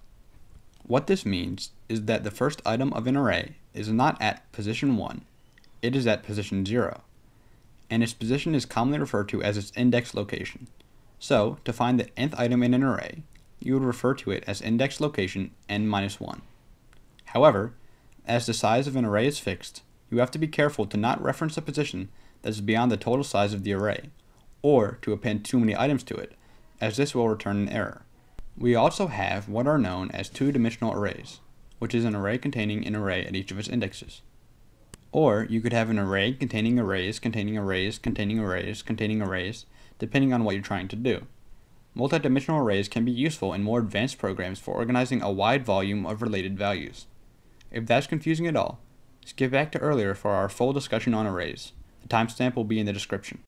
What this means is that the first item of an array is not at position 1, it is at position 0, and its position is commonly referred to as its index location. So, to find the nth item in an array, you would refer to it as index location n minus 1. However, as the size of an array is fixed, you have to be careful to not reference a position that is beyond the total size of the array, or to append too many items to it, as this will return an error. We also have what are known as two-dimensional arrays, which is an array containing an array at each of its indexes. Or you could have an array containing arrays containing arrays containing arrays containing arrays, depending on what you're trying to do. Multidimensional arrays can be useful in more advanced programs for organizing a wide volume of related values. If that's confusing at all, skip back to earlier for our full discussion on arrays. The timestamp will be in the description.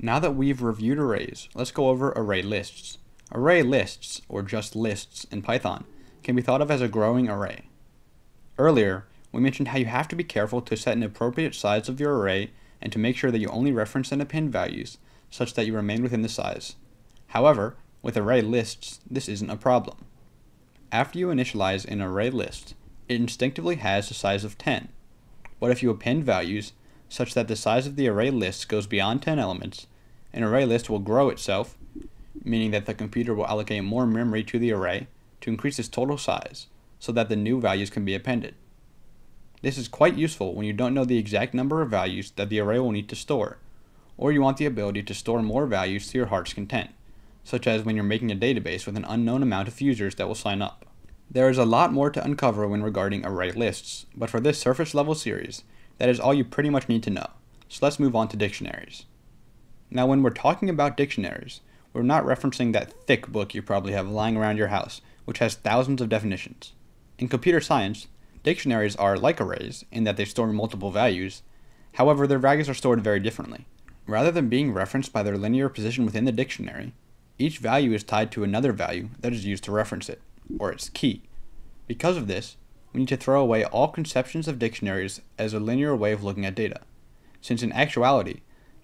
Now that we've reviewed arrays, let's go over array lists. Array lists, or just lists in Python, can be thought of as a growing array. Earlier, we mentioned how you have to be careful to set an appropriate size of your array and to make sure that you only reference and append values such that you remain within the size. However, with array lists, this isn't a problem. After you initialize an array list, it instinctively has a size of 10. But if you append values such that the size of the array list goes beyond 10 elements, an array list will grow itself, meaning that the computer will allocate more memory to the array to increase its total size so that the new values can be appended. This is quite useful when you don't know the exact number of values that the array will need to store, or you want the ability to store more values to your heart's content, such as when you're making a database with an unknown amount of users that will sign up. There is a lot more to uncover when regarding array lists, but for this surface level series, that is all you pretty much need to know. So let's move on to dictionaries. Now, when we're talking about dictionaries, we're not referencing that thick book you probably have lying around your house, which has thousands of definitions. In computer science, dictionaries are like arrays in that they store multiple values, however, their values are stored very differently. Rather than being referenced by their linear position within the dictionary, each value is tied to another value that is used to reference it, or its key. Because of this, we need to throw away all conceptions of dictionaries as a linear way of looking at data, since in actuality,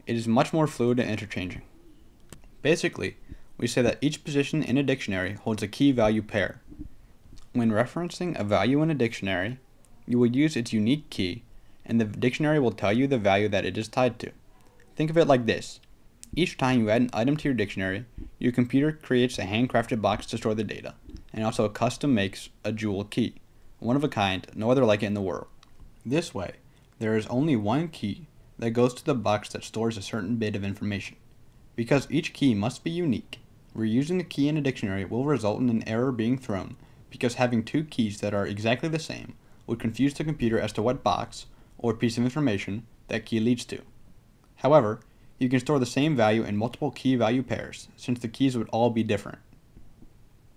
it is much more fluid and interchanging. Basically, we say that each position in a dictionary holds a key value pair. When referencing a value in a dictionary, you will use its unique key, and the dictionary will tell you the value that it is tied to. Think of it like this. Each time you add an item to your dictionary, your computer creates a handcrafted box to store the data, and also custom makes a jewel key, one of a kind, no other like it in the world. This way, there is only one key that goes to the box that stores a certain bit of information. Because each key must be unique, reusing a key in a dictionary will result in an error being thrown because having two keys that are exactly the same would confuse the computer as to what box or piece of information that key leads to. However, you can store the same value in multiple key value pairs since the keys would all be different.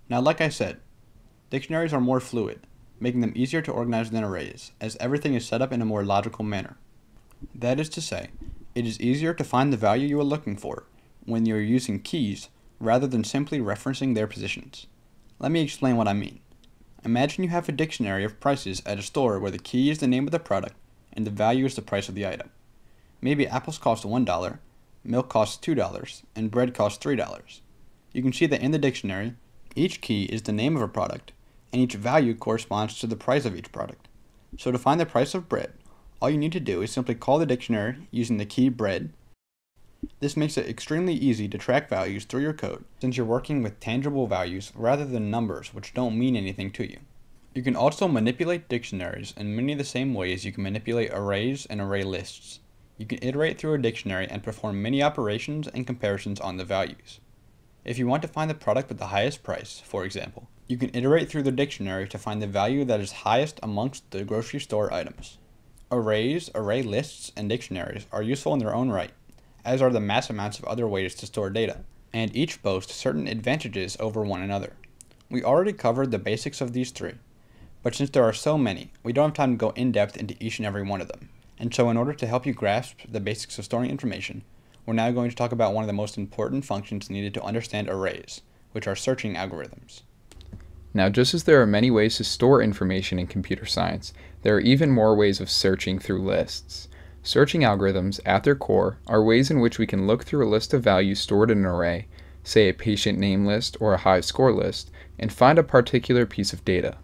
Now, like I said, dictionaries are more fluid, making them easier to organize than arrays, as everything is set up in a more logical manner. That is to say, it is easier to find the value you are looking for when you are using keys rather than simply referencing their positions. Let me explain what I mean. Imagine you have a dictionary of prices at a store where the key is the name of the product and the value is the price of the item. Maybe apples cost $1, milk costs $2, and bread costs $3. You can see that in the dictionary, each key is the name of a product, and each value corresponds to the price of each product. So to find the price of bread, all you need to do is simply call the dictionary using the key bread. This makes it extremely easy to track values through your code since you're working with tangible values rather than numbers which don't mean anything to you. You can also manipulate dictionaries in many of the same ways you can manipulate arrays and array lists. You can iterate through a dictionary and perform many operations and comparisons on the values. If you want to find the product with the highest price, for example, you can iterate through the dictionary to find the value that is highest amongst the grocery store items. Arrays, array lists, and dictionaries are useful in their own right, as are the mass amounts of other ways to store data, and each boast certain advantages over one another. We already covered the basics of these three, but since there are so many, we don't have time to go in depth into each and every one of them. And so, in order to help you grasp the basics of storing information, we're now going to talk about one of the most important functions needed to understand arrays, which are searching algorithms. Now, just as there are many ways to store information in computer science, there are even more ways of searching through lists. Searching algorithms, at their core, are ways in which we can look through a list of values stored in an array, say a patient name list or a Hive score list, and find a particular piece of data.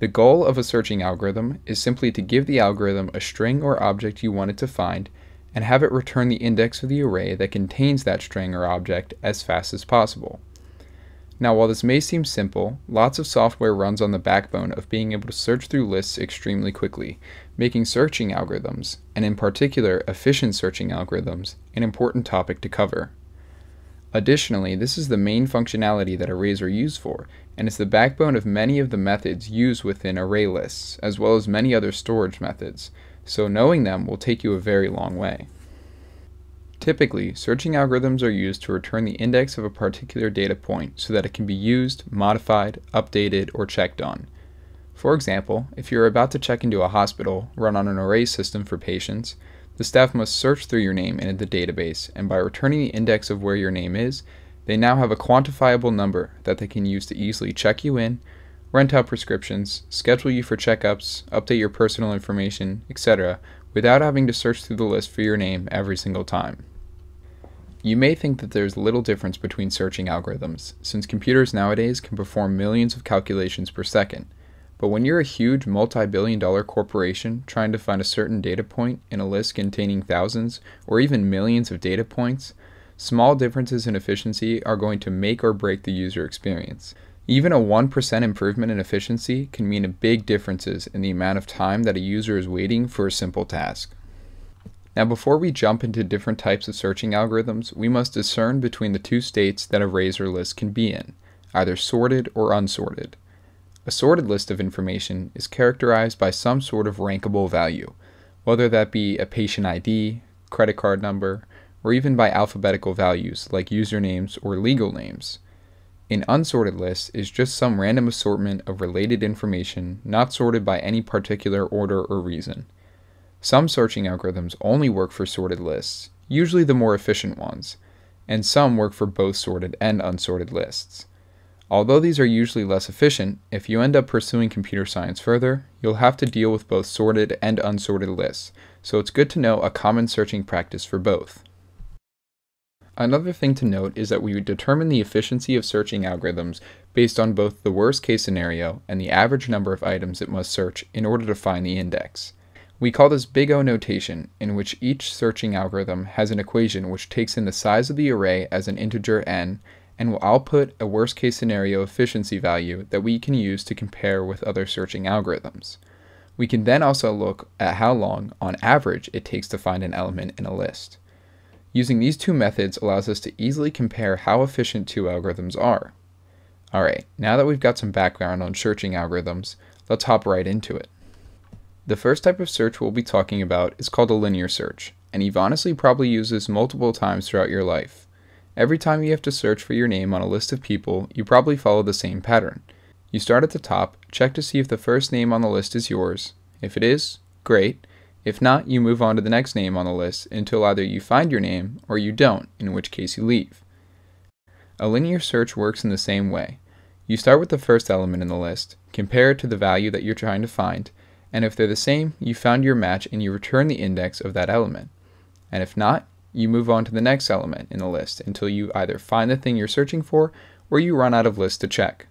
The goal of a searching algorithm is simply to give the algorithm a string or object you want it to find and have it return the index of the array that contains that string or object as fast as possible. Now, while this may seem simple, lots of software runs on the backbone of being able to search through lists extremely quickly, making searching algorithms, and in particular efficient searching algorithms, an important topic to cover. Additionally, this is the main functionality that arrays are used for, and is the backbone of many of the methods used within array lists, as well as many other storage methods, so knowing them will take you a very long way. Typically, searching algorithms are used to return the index of a particular data point so that it can be used, modified, updated, or checked on. For example, if you're about to check into a hospital run on an array system for patients, the staff must search through your name in the database, and by returning the index of where your name is, they now have a quantifiable number that they can use to easily check you in, rent out prescriptions, schedule you for checkups, update your personal information, etc., without having to search through the list for your name every single time. You may think that there's little difference between searching algorithms, since computers nowadays can perform millions of calculations per second. But when you're a huge multi billion dollar corporation trying to find a certain data point in a list containing thousands or even millions of data points, small differences in efficiency are going to make or break the user experience. Even a 1% improvement in efficiency can mean big differences in the amount of time that a user is waiting for a simple task. Now, before we jump into different types of searching algorithms, we must discern between the two states that a or list can be in, either sorted or unsorted. A sorted list of information is characterized by some sort of rankable value, whether that be a patient ID, credit card number, or even by alphabetical values like usernames or legal names. An unsorted list is just some random assortment of related information not sorted by any particular order or reason. Some searching algorithms only work for sorted lists, usually the more efficient ones, and some work for both sorted and unsorted lists. Although these are usually less efficient, if you end up pursuing computer science further, you'll have to deal with both sorted and unsorted lists, so it's good to know a common searching practice for both. Another thing to note is that we determine the efficiency of searching algorithms based on both the worst case scenario and the average number of items it must search in order to find the index. We call this big O notation, in which each searching algorithm has an equation which takes in the size of the array as an integer n and will output a worst case scenario efficiency value that we can use to compare with other searching algorithms. We can then also look at how long, on average, it takes to find an element in a list. Using these two methods allows us to easily compare how efficient two algorithms are. Alright, now that we've got some background on searching algorithms, let's hop right into it. The first type of search we'll be talking about is called a linear search, and you've honestly probably used this multiple times throughout your life. Every time you have to search for your name on a list of people, you probably follow the same pattern. You start at the top, check to see if the first name on the list is yours. If it is, great. If not, you move on to the next name on the list until either you find your name or you don't, in which case you leave. A linear search works in the same way. You start with the first element in the list, compare it to the value that you're trying to find, and if they're the same, you found your match and you return the index of that element. And if not, you move on to the next element in the list until you either find the thing you're searching for or you run out of lists to check.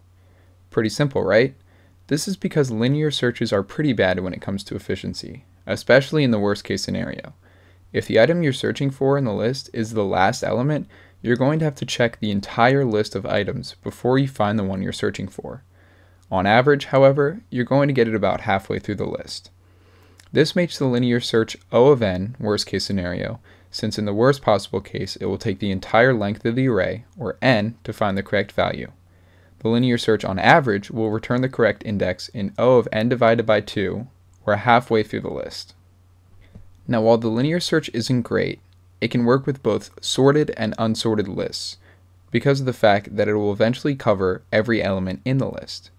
Pretty simple, right? This is because linear searches are pretty bad when it comes to efficiency, especially in the worst case scenario. If the item you're searching for in the list is the last element, you're going to have to check the entire list of items before you find the one you're searching for. On average, however, you're going to get it about halfway through the list. This makes the linear search O of n, worst case scenario, since in the worst possible case it will take the entire length of the array, or n, to find the correct value. The linear search on average will return the correct index in O of n divided by 2, or halfway through the list. Now while the linear search isn't great, it can work with both sorted and unsorted lists, because of the fact that it will eventually cover every element in the list.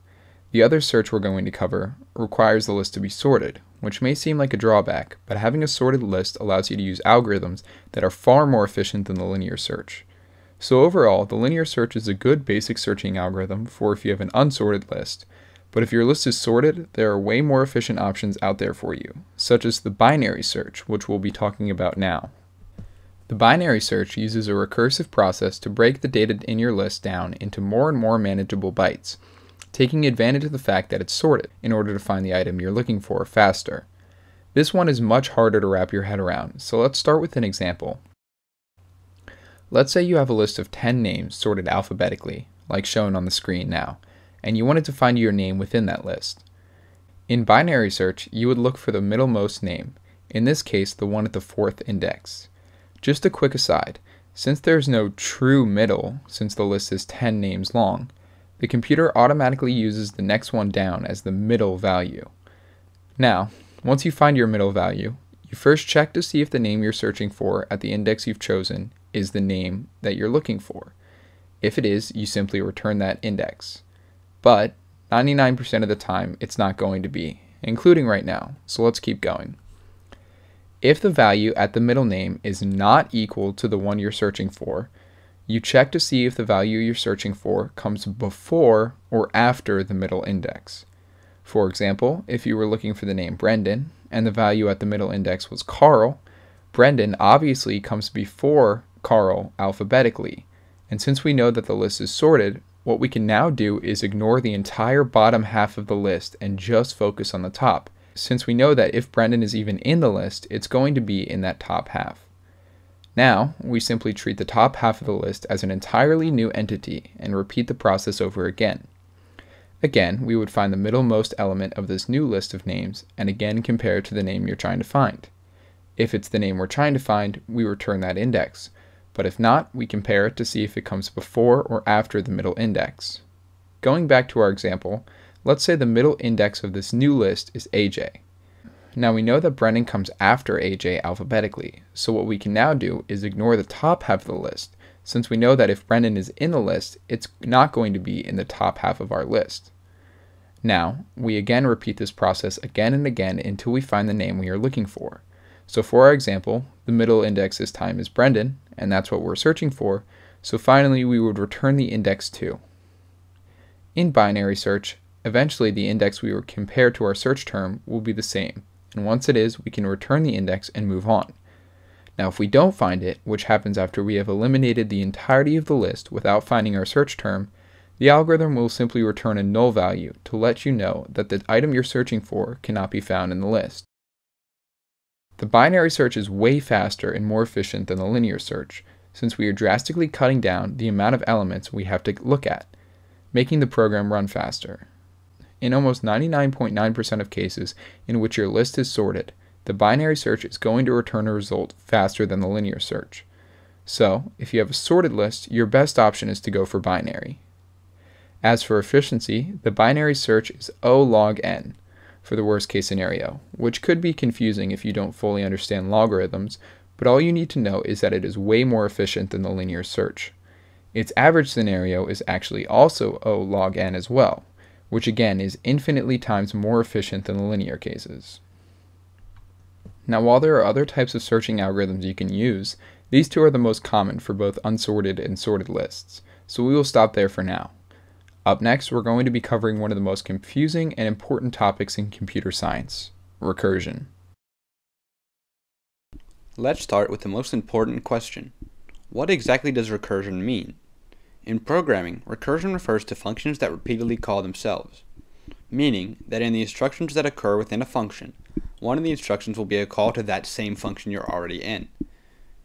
The other search we're going to cover requires the list to be sorted, which may seem like a drawback, but having a sorted list allows you to use algorithms that are far more efficient than the linear search. So overall, the linear search is a good basic searching algorithm for if you have an unsorted list, but if your list is sorted, there are way more efficient options out there for you, such as the binary search, which we'll be talking about now. The binary search uses a recursive process to break the data in your list down into more and more manageable bytes, taking advantage of the fact that it's sorted in order to find the item you're looking for faster. This one is much harder to wrap your head around, so let's start with an example. Let's say you have a list of 10 names sorted alphabetically, like shown on the screen now, and you wanted to find your name within that list. In binary search, you would look for the middlemost name, in this case the one at the fourth index. Just a quick aside, since there is no true middle, since the list is 10 names long, the computer automatically uses the next one down as the middle value. Now, once you find your middle value, you first check to see if the name you're searching for at the index you've chosen is the name that you're looking for. If it is, you simply return that index. But 99% of the time, it's not going to be, including right now, so let's keep going. If the value at the middle name is not equal to the one you're searching for, you check to see if the value you're searching for comes before or after the middle index. For example, if you were looking for the name Brendan and the value at the middle index was Carl, Brendan obviously comes before Carl alphabetically. And since we know that the list is sorted, what we can now do is ignore the entire bottom half of the list and just focus on the top, since we know that if Brendan is even in the list, it's going to be in that top half. Now, we simply treat the top half of the list as an entirely new entity and repeat the process over again. Again, we would find the middlemost element of this new list of names and again compare it to the name you're trying to find. If it's the name we're trying to find, we return that index. But if not, we compare it to see if it comes before or after the middle index. Going back to our example, let's say the middle index of this new list is AJ. Now we know that Brendan comes after AJ alphabetically, so what we can now do is ignore the top half of the list, since we know that if Brendan is in the list, it's not going to be in the top half of our list. Now, we again repeat this process again and again until we find the name we are looking for. So for our example, the middle index this time is Brendan, and that's what we're searching for, so finally we would return the index 2. In binary search, eventually the index we would compare to our search term will be the same, and once it is, we can return the index and move on. Now if we don't find it, which happens after we have eliminated the entirety of the list without finding our search term, the algorithm will simply return a null value to let you know that the item you're searching for cannot be found in the list. The binary search is way faster and more efficient than the linear search, since we are drastically cutting down the amount of elements we have to look at, making the program run faster. In almost 99.9% of cases in which your list is sorted, the binary search is going to return a result faster than the linear search. So, if you have a sorted list, your best option is to go for binary. As for efficiency, the binary search is O log n for the worst case scenario, which could be confusing if you don't fully understand logarithms, but all you need to know is that it is way more efficient than the linear search. Its average scenario is actually also O log n as well, which again is infinitely times more efficient than the linear cases. Now while there are other types of searching algorithms you can use, these two are the most common for both unsorted and sorted lists, so we will stop there for now. Up next, we're going to be covering one of the most confusing and important topics in computer science, recursion. Let's start with the most important question. What exactly does recursion mean? In programming, recursion refers to functions that repeatedly call themselves, meaning that in the instructions that occur within a function, one of the instructions will be a call to that same function you're already in.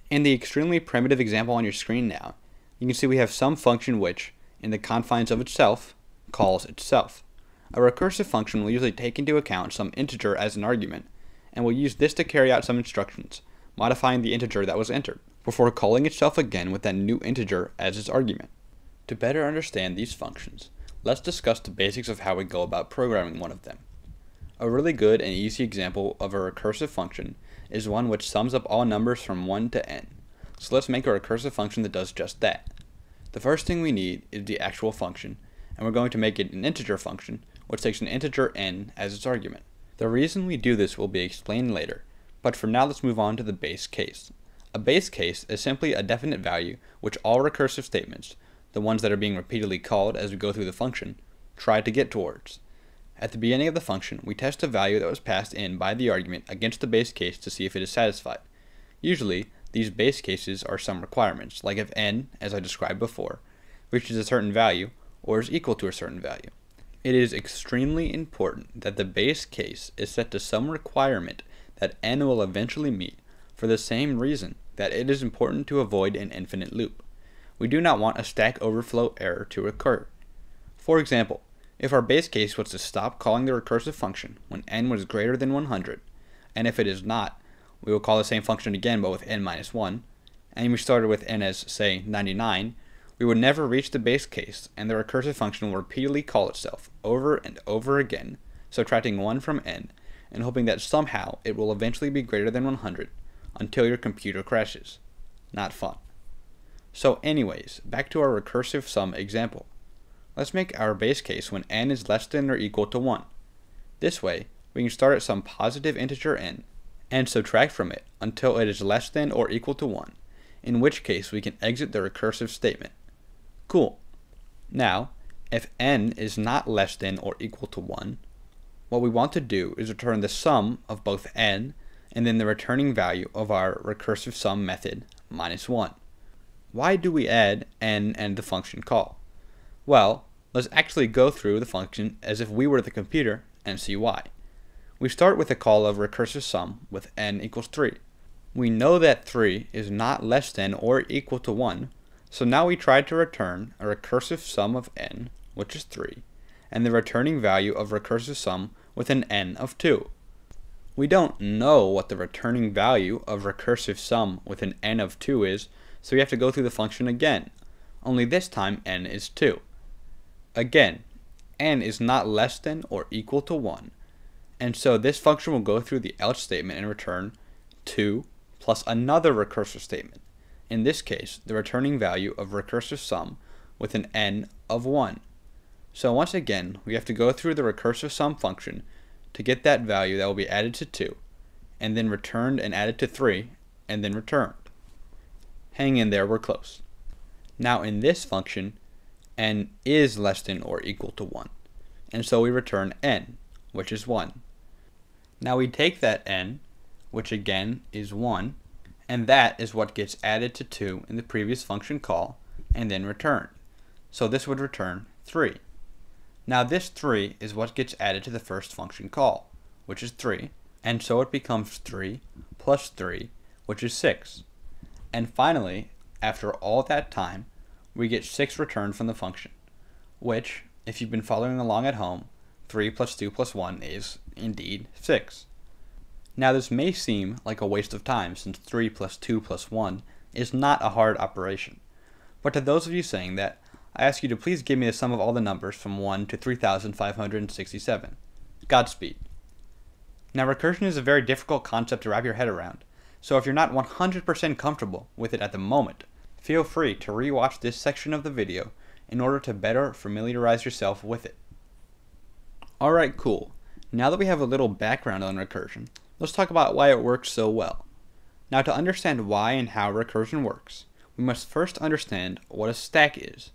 In the extremely primitive example on your screen now, you can see we have some function which, in the confines of itself, calls itself. A recursive function will usually take into account some integer as an argument, and will use this to carry out some instructions, modifying the integer that was entered, before calling itself again with that new integer as its argument. To better understand these functions, let's discuss the basics of how we go about programming one of them. A really good and easy example of a recursive function is one which sums up all numbers from 1 to n. So let's make a recursive function that does just that. The first thing we need is the actual function, and we're going to make it an integer function, which takes an integer n as its argument. The reason we do this will be explained later, but for now let's move on to the base case. A base case is simply a definite value which all recursive statements, the ones that are being repeatedly called as we go through the function, try to get towards. At the beginning of the function, we test a value that was passed in by the argument against the base case to see if it is satisfied. Usually, these base cases are some requirements, like if n, as I described before, reaches a certain value or is equal to a certain value. It is extremely important that the base case is set to some requirement that n will eventually meet for the same reason that it is important to avoid an infinite loop we do not want a stack overflow error to occur. For example, if our base case was to stop calling the recursive function when n was greater than 100, and if it is not, we will call the same function again but with n minus 1, and we started with n as, say, 99, we would never reach the base case, and the recursive function will repeatedly call itself over and over again, subtracting 1 from n, and hoping that somehow it will eventually be greater than 100, until your computer crashes. Not fun. So anyways, back to our recursive sum example. Let's make our base case when n is less than or equal to 1. This way, we can start at some positive integer n and subtract from it until it is less than or equal to 1, in which case we can exit the recursive statement. Cool. Now, if n is not less than or equal to 1, what we want to do is return the sum of both n and then the returning value of our recursive sum method minus 1. Why do we add n and the function call? Well, let's actually go through the function as if we were the computer and see why. We start with a call of recursive sum with n equals 3. We know that 3 is not less than or equal to 1, so now we try to return a recursive sum of n, which is 3, and the returning value of recursive sum with an n of 2. We don't know what the returning value of recursive sum with an n of 2 is, so we have to go through the function again, only this time n is 2. Again, n is not less than or equal to 1, and so this function will go through the else statement and return 2 plus another recursive statement, in this case the returning value of recursive sum with an n of 1. So once again, we have to go through the recursive sum function to get that value that will be added to 2, and then returned and added to 3, and then returned. Hang in there, we're close. Now in this function, n is less than or equal to 1, and so we return n, which is 1. Now we take that n, which again is 1, and that is what gets added to 2 in the previous function call, and then returned. So this would return 3. Now this 3 is what gets added to the first function call, which is 3, and so it becomes 3 plus 3, which is 6. And finally, after all that time, we get 6 returned from the function, which, if you've been following along at home, 3 plus 2 plus 1 is, indeed, 6. Now this may seem like a waste of time since 3 plus 2 plus 1 is not a hard operation, but to those of you saying that, I ask you to please give me the sum of all the numbers from 1 to 3567. Godspeed. Now recursion is a very difficult concept to wrap your head around, so if you're not 100% comfortable with it at the moment, feel free to rewatch this section of the video in order to better familiarize yourself with it. Alright, cool. Now that we have a little background on recursion, let's talk about why it works so well. Now to understand why and how recursion works, we must first understand what a stack is.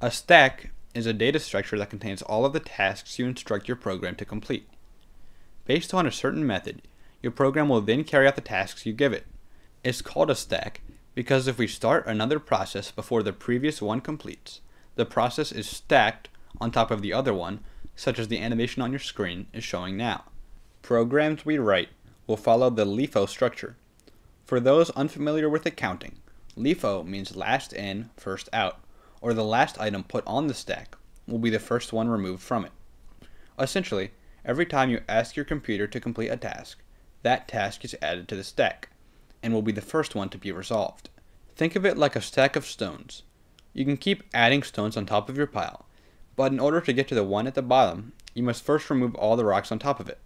A stack is a data structure that contains all of the tasks you instruct your program to complete. Based on a certain method, your program will then carry out the tasks you give it. It's called a stack because if we start another process before the previous one completes, the process is stacked on top of the other one, such as the animation on your screen is showing now. Programs we write will follow the LIFO structure. For those unfamiliar with accounting, LIFO means last in, first out or the last item put on the stack will be the first one removed from it. Essentially, every time you ask your computer to complete a task, that task is added to the stack, and will be the first one to be resolved. Think of it like a stack of stones. You can keep adding stones on top of your pile, but in order to get to the one at the bottom, you must first remove all the rocks on top of it.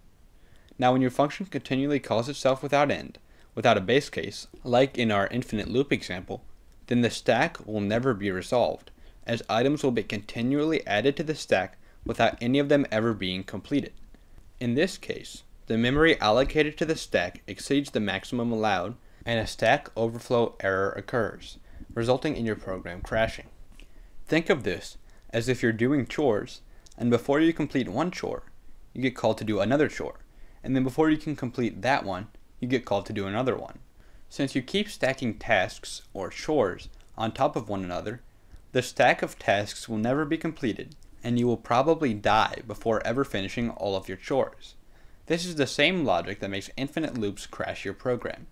Now when your function continually calls itself without end, without a base case, like in our infinite loop example, then the stack will never be resolved, as items will be continually added to the stack without any of them ever being completed. In this case, the memory allocated to the stack exceeds the maximum allowed, and a stack overflow error occurs, resulting in your program crashing. Think of this as if you're doing chores, and before you complete one chore, you get called to do another chore, and then before you can complete that one, you get called to do another one. Since you keep stacking tasks, or chores, on top of one another, the stack of tasks will never be completed, and you will probably die before ever finishing all of your chores. This is the same logic that makes infinite loops crash your program.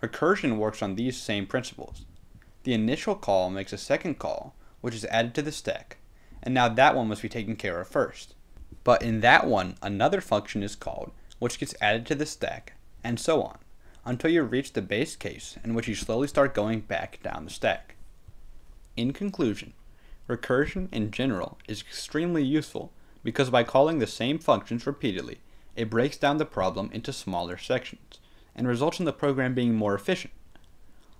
Recursion works on these same principles. The initial call makes a second call, which is added to the stack, and now that one must be taken care of first. But in that one, another function is called, which gets added to the stack, and so on until you reach the base case in which you slowly start going back down the stack. In conclusion, recursion in general is extremely useful because by calling the same functions repeatedly, it breaks down the problem into smaller sections and results in the program being more efficient.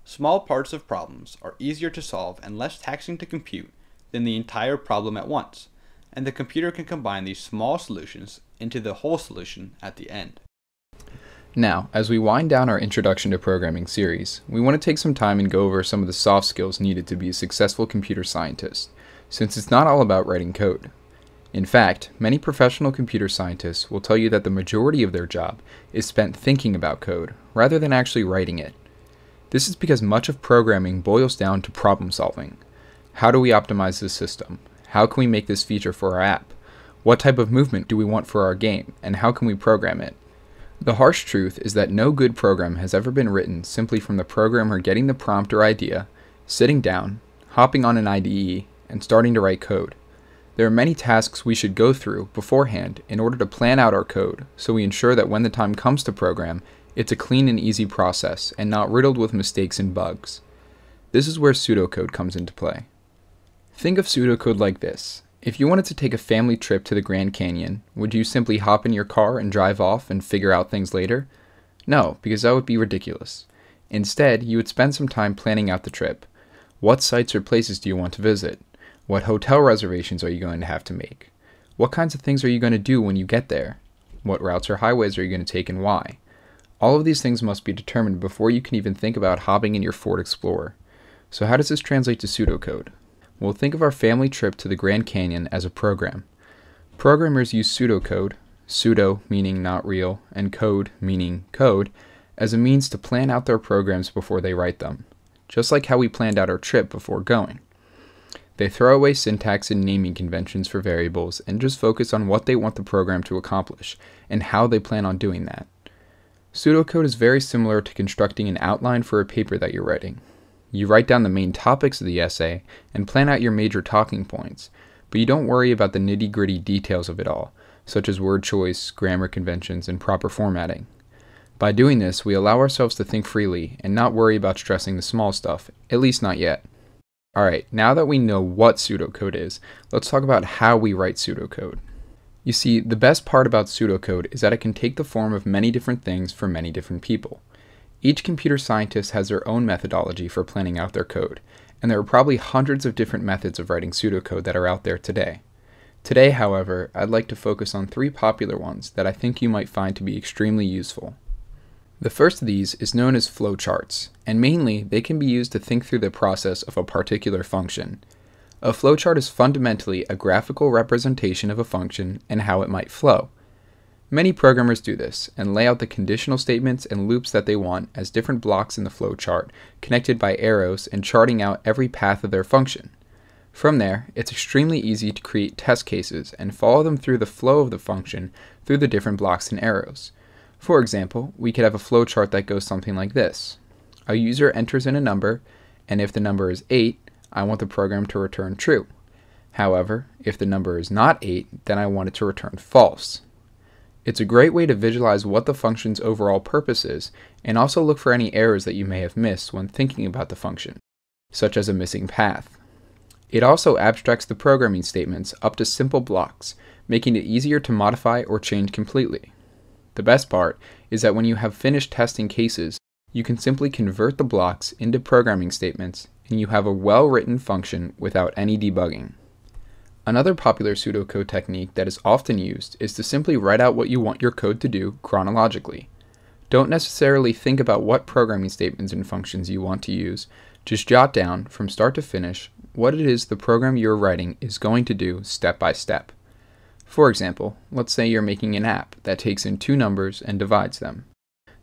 Small parts of problems are easier to solve and less taxing to compute than the entire problem at once, and the computer can combine these small solutions into the whole solution at the end. Now, as we wind down our Introduction to Programming series, we want to take some time and go over some of the soft skills needed to be a successful computer scientist, since it's not all about writing code. In fact, many professional computer scientists will tell you that the majority of their job is spent thinking about code, rather than actually writing it. This is because much of programming boils down to problem solving. How do we optimize this system? How can we make this feature for our app? What type of movement do we want for our game, and how can we program it? The harsh truth is that no good program has ever been written simply from the programmer getting the prompt or idea, sitting down, hopping on an IDE, and starting to write code. There are many tasks we should go through beforehand in order to plan out our code so we ensure that when the time comes to program, it's a clean and easy process and not riddled with mistakes and bugs. This is where pseudocode comes into play. Think of pseudocode like this. If you wanted to take a family trip to the Grand Canyon, would you simply hop in your car and drive off and figure out things later? No, because that would be ridiculous. Instead, you would spend some time planning out the trip. What sites or places do you want to visit? What hotel reservations are you going to have to make? What kinds of things are you going to do when you get there? What routes or highways are you going to take and why? All of these things must be determined before you can even think about hopping in your Ford Explorer. So, how does this translate to pseudocode? We'll think of our family trip to the Grand Canyon as a program. Programmers use pseudocode, pseudo meaning not real, and code meaning code, as a means to plan out their programs before they write them, just like how we planned out our trip before going. They throw away syntax and naming conventions for variables and just focus on what they want the program to accomplish and how they plan on doing that. Pseudocode is very similar to constructing an outline for a paper that you're writing. You write down the main topics of the essay and plan out your major talking points, but you don't worry about the nitty gritty details of it all, such as word choice, grammar conventions, and proper formatting. By doing this, we allow ourselves to think freely and not worry about stressing the small stuff, at least not yet. Alright, now that we know what pseudocode is, let's talk about how we write pseudocode. You see, the best part about pseudocode is that it can take the form of many different things for many different people. Each computer scientist has their own methodology for planning out their code, and there are probably hundreds of different methods of writing pseudocode that are out there today. Today, however, I'd like to focus on three popular ones that I think you might find to be extremely useful. The first of these is known as flowcharts, and mainly they can be used to think through the process of a particular function. A flowchart is fundamentally a graphical representation of a function and how it might flow. Many programmers do this and lay out the conditional statements and loops that they want as different blocks in the flowchart, connected by arrows and charting out every path of their function. From there, it's extremely easy to create test cases and follow them through the flow of the function through the different blocks and arrows. For example, we could have a flowchart that goes something like this. A user enters in a number, and if the number is 8, I want the program to return true. However, if the number is not 8, then I want it to return false. It's a great way to visualize what the function's overall purpose is, and also look for any errors that you may have missed when thinking about the function, such as a missing path. It also abstracts the programming statements up to simple blocks, making it easier to modify or change completely. The best part is that when you have finished testing cases, you can simply convert the blocks into programming statements and you have a well written function without any debugging. Another popular pseudocode technique that is often used is to simply write out what you want your code to do chronologically. Don't necessarily think about what programming statements and functions you want to use, just jot down, from start to finish, what it is the program you're writing is going to do step by step. For example, let's say you're making an app that takes in two numbers and divides them.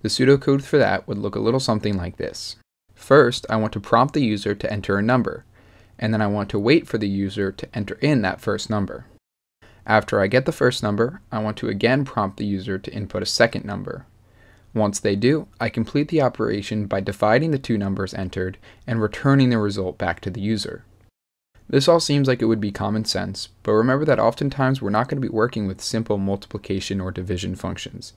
The pseudocode for that would look a little something like this. First, I want to prompt the user to enter a number, and then I want to wait for the user to enter in that first number. After I get the first number, I want to again prompt the user to input a second number. Once they do, I complete the operation by dividing the two numbers entered and returning the result back to the user. This all seems like it would be common sense, but remember that oftentimes we're not going to be working with simple multiplication or division functions.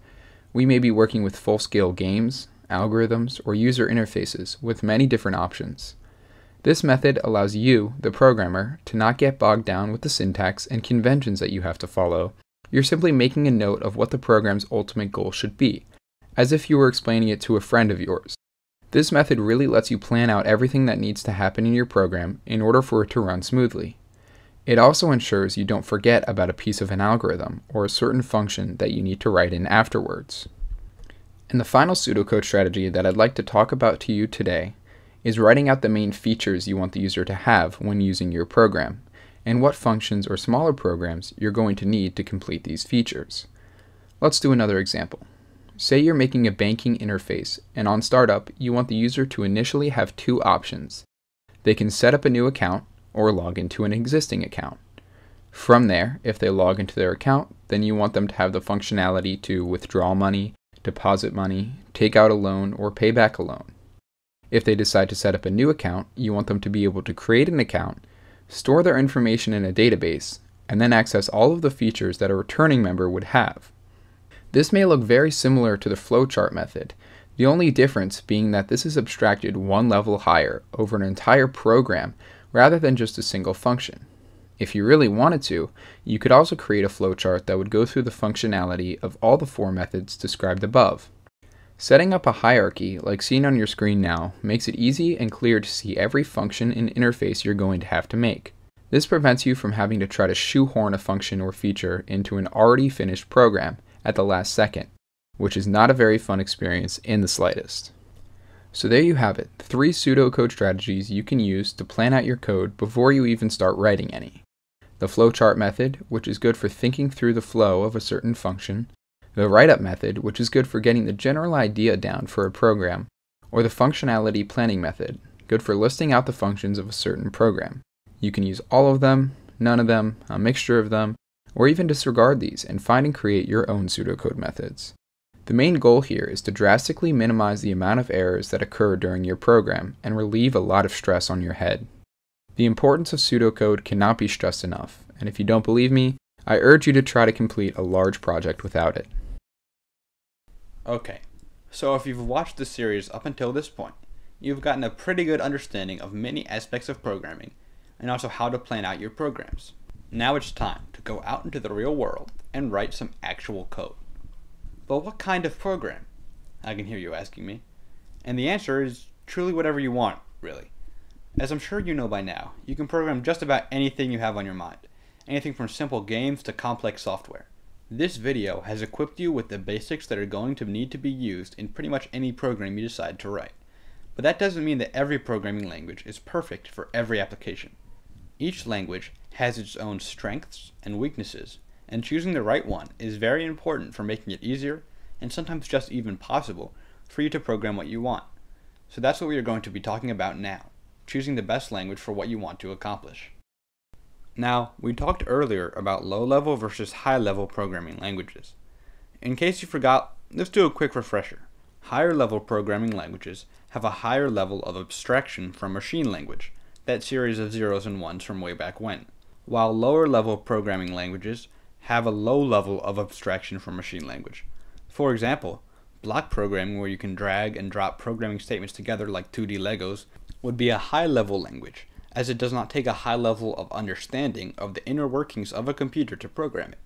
We may be working with full scale games, algorithms, or user interfaces with many different options. This method allows you, the programmer, to not get bogged down with the syntax and conventions that you have to follow. You're simply making a note of what the program's ultimate goal should be, as if you were explaining it to a friend of yours. This method really lets you plan out everything that needs to happen in your program in order for it to run smoothly. It also ensures you don't forget about a piece of an algorithm or a certain function that you need to write in afterwards. And the final pseudocode strategy that I'd like to talk about to you today is writing out the main features you want the user to have when using your program, and what functions or smaller programs you're going to need to complete these features. Let's do another example. Say you're making a banking interface, and on startup, you want the user to initially have two options. They can set up a new account or log into an existing account. From there, if they log into their account, then you want them to have the functionality to withdraw money, deposit money, take out a loan, or pay back a loan. If they decide to set up a new account, you want them to be able to create an account, store their information in a database, and then access all of the features that a returning member would have. This may look very similar to the flowchart method, the only difference being that this is abstracted one level higher over an entire program rather than just a single function. If you really wanted to, you could also create a flowchart that would go through the functionality of all the four methods described above. Setting up a hierarchy, like seen on your screen now, makes it easy and clear to see every function and interface you're going to have to make. This prevents you from having to try to shoehorn a function or feature into an already finished program at the last second, which is not a very fun experience in the slightest. So there you have it, three pseudocode strategies you can use to plan out your code before you even start writing any. The flowchart method, which is good for thinking through the flow of a certain function, the write-up method, which is good for getting the general idea down for a program, or the functionality planning method, good for listing out the functions of a certain program. You can use all of them, none of them, a mixture of them, or even disregard these and find and create your own pseudocode methods. The main goal here is to drastically minimize the amount of errors that occur during your program and relieve a lot of stress on your head. The importance of pseudocode cannot be stressed enough, and if you don't believe me, I urge you to try to complete a large project without it. Okay, so if you've watched the series up until this point, you've gotten a pretty good understanding of many aspects of programming and also how to plan out your programs. Now it's time to go out into the real world and write some actual code. But what kind of program? I can hear you asking me. And the answer is truly whatever you want, really. As I'm sure you know by now, you can program just about anything you have on your mind, anything from simple games to complex software. This video has equipped you with the basics that are going to need to be used in pretty much any program you decide to write. But that doesn't mean that every programming language is perfect for every application. Each language has its own strengths and weaknesses, and choosing the right one is very important for making it easier, and sometimes just even possible, for you to program what you want. So that's what we are going to be talking about now, choosing the best language for what you want to accomplish. Now, we talked earlier about low-level versus high-level programming languages. In case you forgot, let's do a quick refresher. Higher level programming languages have a higher level of abstraction from machine language, that series of zeros and ones from way back when, while lower level programming languages have a low level of abstraction from machine language. For example, block programming where you can drag and drop programming statements together like 2D Legos would be a high level language, as it does not take a high level of understanding of the inner workings of a computer to program it.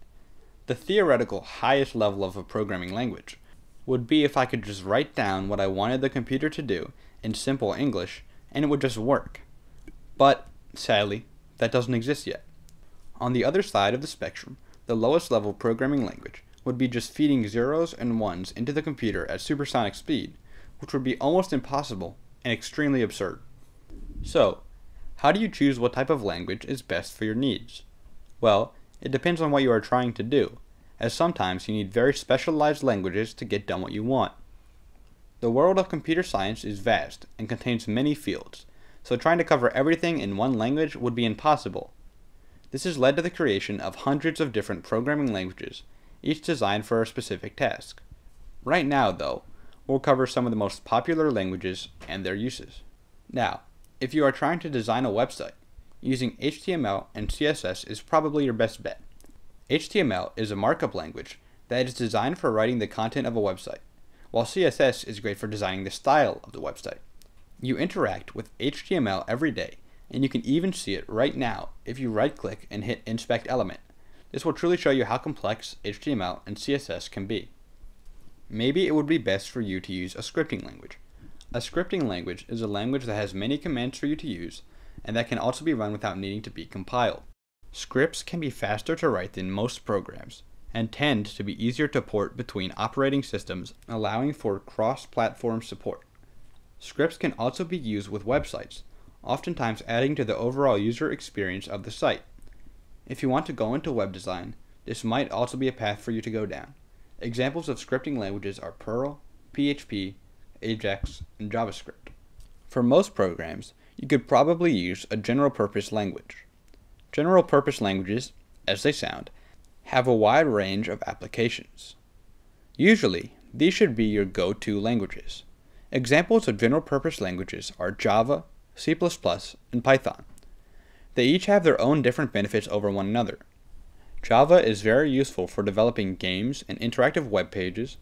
The theoretical highest level of a programming language would be if I could just write down what I wanted the computer to do in simple English and it would just work. But, sadly, that doesn't exist yet. On the other side of the spectrum, the lowest level programming language would be just feeding zeros and ones into the computer at supersonic speed, which would be almost impossible and extremely absurd. So, how do you choose what type of language is best for your needs? Well, it depends on what you are trying to do, as sometimes you need very specialized languages to get done what you want. The world of computer science is vast and contains many fields, so trying to cover everything in one language would be impossible. This has led to the creation of hundreds of different programming languages, each designed for a specific task. Right now, though, we'll cover some of the most popular languages and their uses. Now, if you are trying to design a website, using HTML and CSS is probably your best bet. HTML is a markup language that is designed for writing the content of a website, while CSS is great for designing the style of the website. You interact with HTML every day, and you can even see it right now if you right click and hit Inspect Element. This will truly show you how complex HTML and CSS can be. Maybe it would be best for you to use a scripting language. A scripting language is a language that has many commands for you to use, and that can also be run without needing to be compiled. Scripts can be faster to write than most programs, and tend to be easier to port between operating systems, allowing for cross-platform support. Scripts can also be used with websites, oftentimes adding to the overall user experience of the site. If you want to go into web design, this might also be a path for you to go down. Examples of scripting languages are Perl, PHP, Ajax, and JavaScript. For most programs, you could probably use a general purpose language. General purpose languages, as they sound, have a wide range of applications. Usually, these should be your go-to languages. Examples of general purpose languages are Java, C++, and Python. They each have their own different benefits over one another. Java is very useful for developing games and interactive web pages.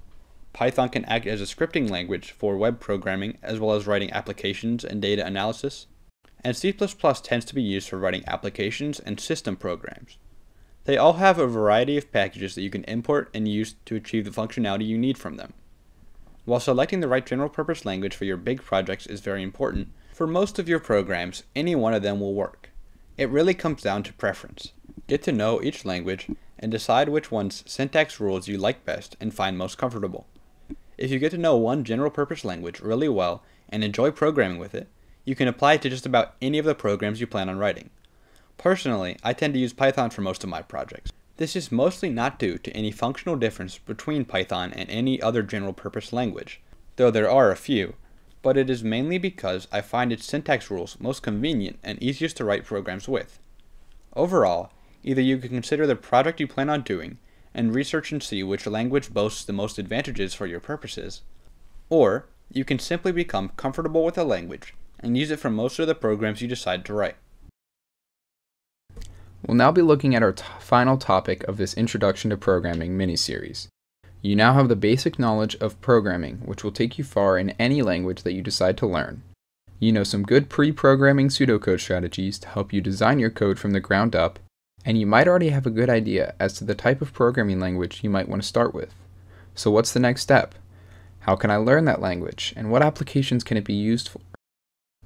Python can act as a scripting language for web programming as well as writing applications and data analysis. And C++ tends to be used for writing applications and system programs. They all have a variety of packages that you can import and use to achieve the functionality you need from them. While selecting the right general purpose language for your big projects is very important, for most of your programs, any one of them will work. It really comes down to preference. Get to know each language and decide which one's syntax rules you like best and find most comfortable. If you get to know one general purpose language really well and enjoy programming with it, you can apply it to just about any of the programs you plan on writing. Personally, I tend to use Python for most of my projects. This is mostly not due to any functional difference between Python and any other general purpose language, though there are a few, but it is mainly because I find its syntax rules most convenient and easiest to write programs with. Overall, either you can consider the project you plan on doing and research and see which language boasts the most advantages for your purposes, or you can simply become comfortable with a language and use it for most of the programs you decide to write. We'll now be looking at our final topic of this Introduction to Programming mini-series. You now have the basic knowledge of programming, which will take you far in any language that you decide to learn. You know some good pre-programming pseudocode strategies to help you design your code from the ground up, and you might already have a good idea as to the type of programming language you might want to start with. So what's the next step? How can I learn that language, and what applications can it be used for?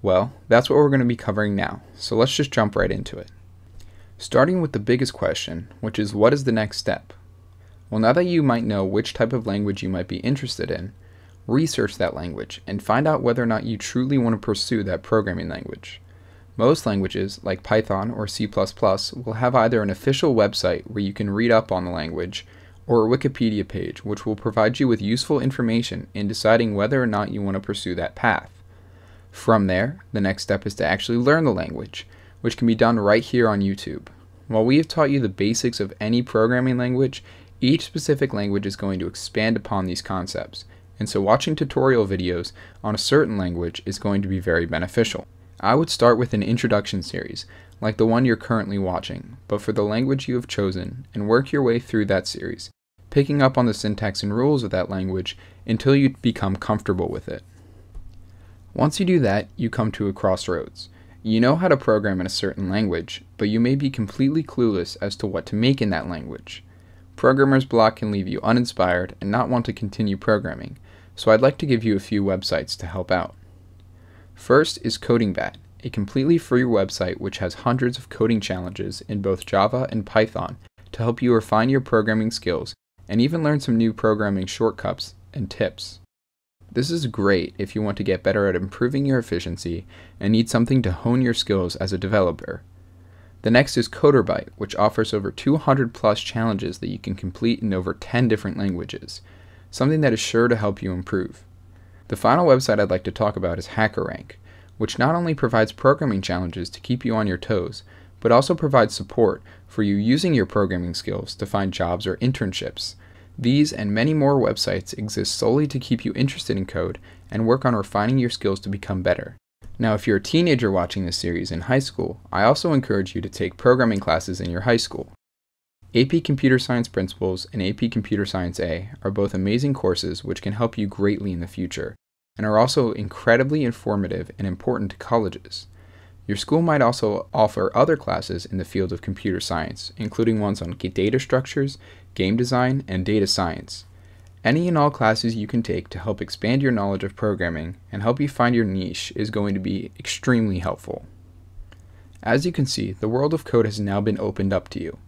Well, that's what we're going to be covering now, so let's just jump right into it. Starting with the biggest question, which is what is the next step? Well, now that you might know which type of language you might be interested in, research that language and find out whether or not you truly want to pursue that programming language. Most languages, like Python or C++, will have either an official website where you can read up on the language or a Wikipedia page which will provide you with useful information in deciding whether or not you want to pursue that path. From there, the next step is to actually learn the language which can be done right here on YouTube. While we have taught you the basics of any programming language, each specific language is going to expand upon these concepts, and so watching tutorial videos on a certain language is going to be very beneficial. I would start with an introduction series, like the one you're currently watching, but for the language you have chosen, and work your way through that series, picking up on the syntax and rules of that language until you become comfortable with it. Once you do that, you come to a crossroads. You know how to program in a certain language, but you may be completely clueless as to what to make in that language. Programmer's block can leave you uninspired and not want to continue programming, so I'd like to give you a few websites to help out. First is CodingBat, a completely free website which has hundreds of coding challenges in both Java and Python to help you refine your programming skills and even learn some new programming shortcuts and tips. This is great if you want to get better at improving your efficiency and need something to hone your skills as a developer. The next is CoderByte, which offers over 200 plus challenges that you can complete in over 10 different languages, something that is sure to help you improve. The final website I'd like to talk about is HackerRank, which not only provides programming challenges to keep you on your toes, but also provides support for you using your programming skills to find jobs or internships, these and many more websites exist solely to keep you interested in code and work on refining your skills to become better. Now, if you're a teenager watching this series in high school, I also encourage you to take programming classes in your high school. AP Computer Science Principles and AP Computer Science A are both amazing courses which can help you greatly in the future, and are also incredibly informative and important to colleges. Your school might also offer other classes in the field of computer science, including ones on data structures, game design, and data science. Any and all classes you can take to help expand your knowledge of programming and help you find your niche is going to be extremely helpful. As you can see, the world of code has now been opened up to you.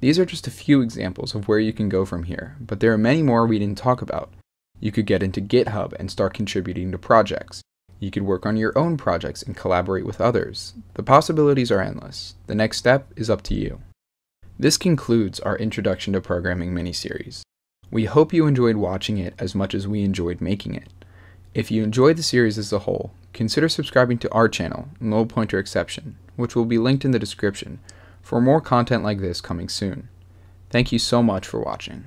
These are just a few examples of where you can go from here, but there are many more we didn't talk about. You could get into GitHub and start contributing to projects. You could work on your own projects and collaborate with others. The possibilities are endless. The next step is up to you. This concludes our Introduction to Programming mini-series. We hope you enjoyed watching it as much as we enjoyed making it. If you enjoyed the series as a whole, consider subscribing to our channel, Null Pointer Exception, which will be linked in the description, for more content like this coming soon. Thank you so much for watching.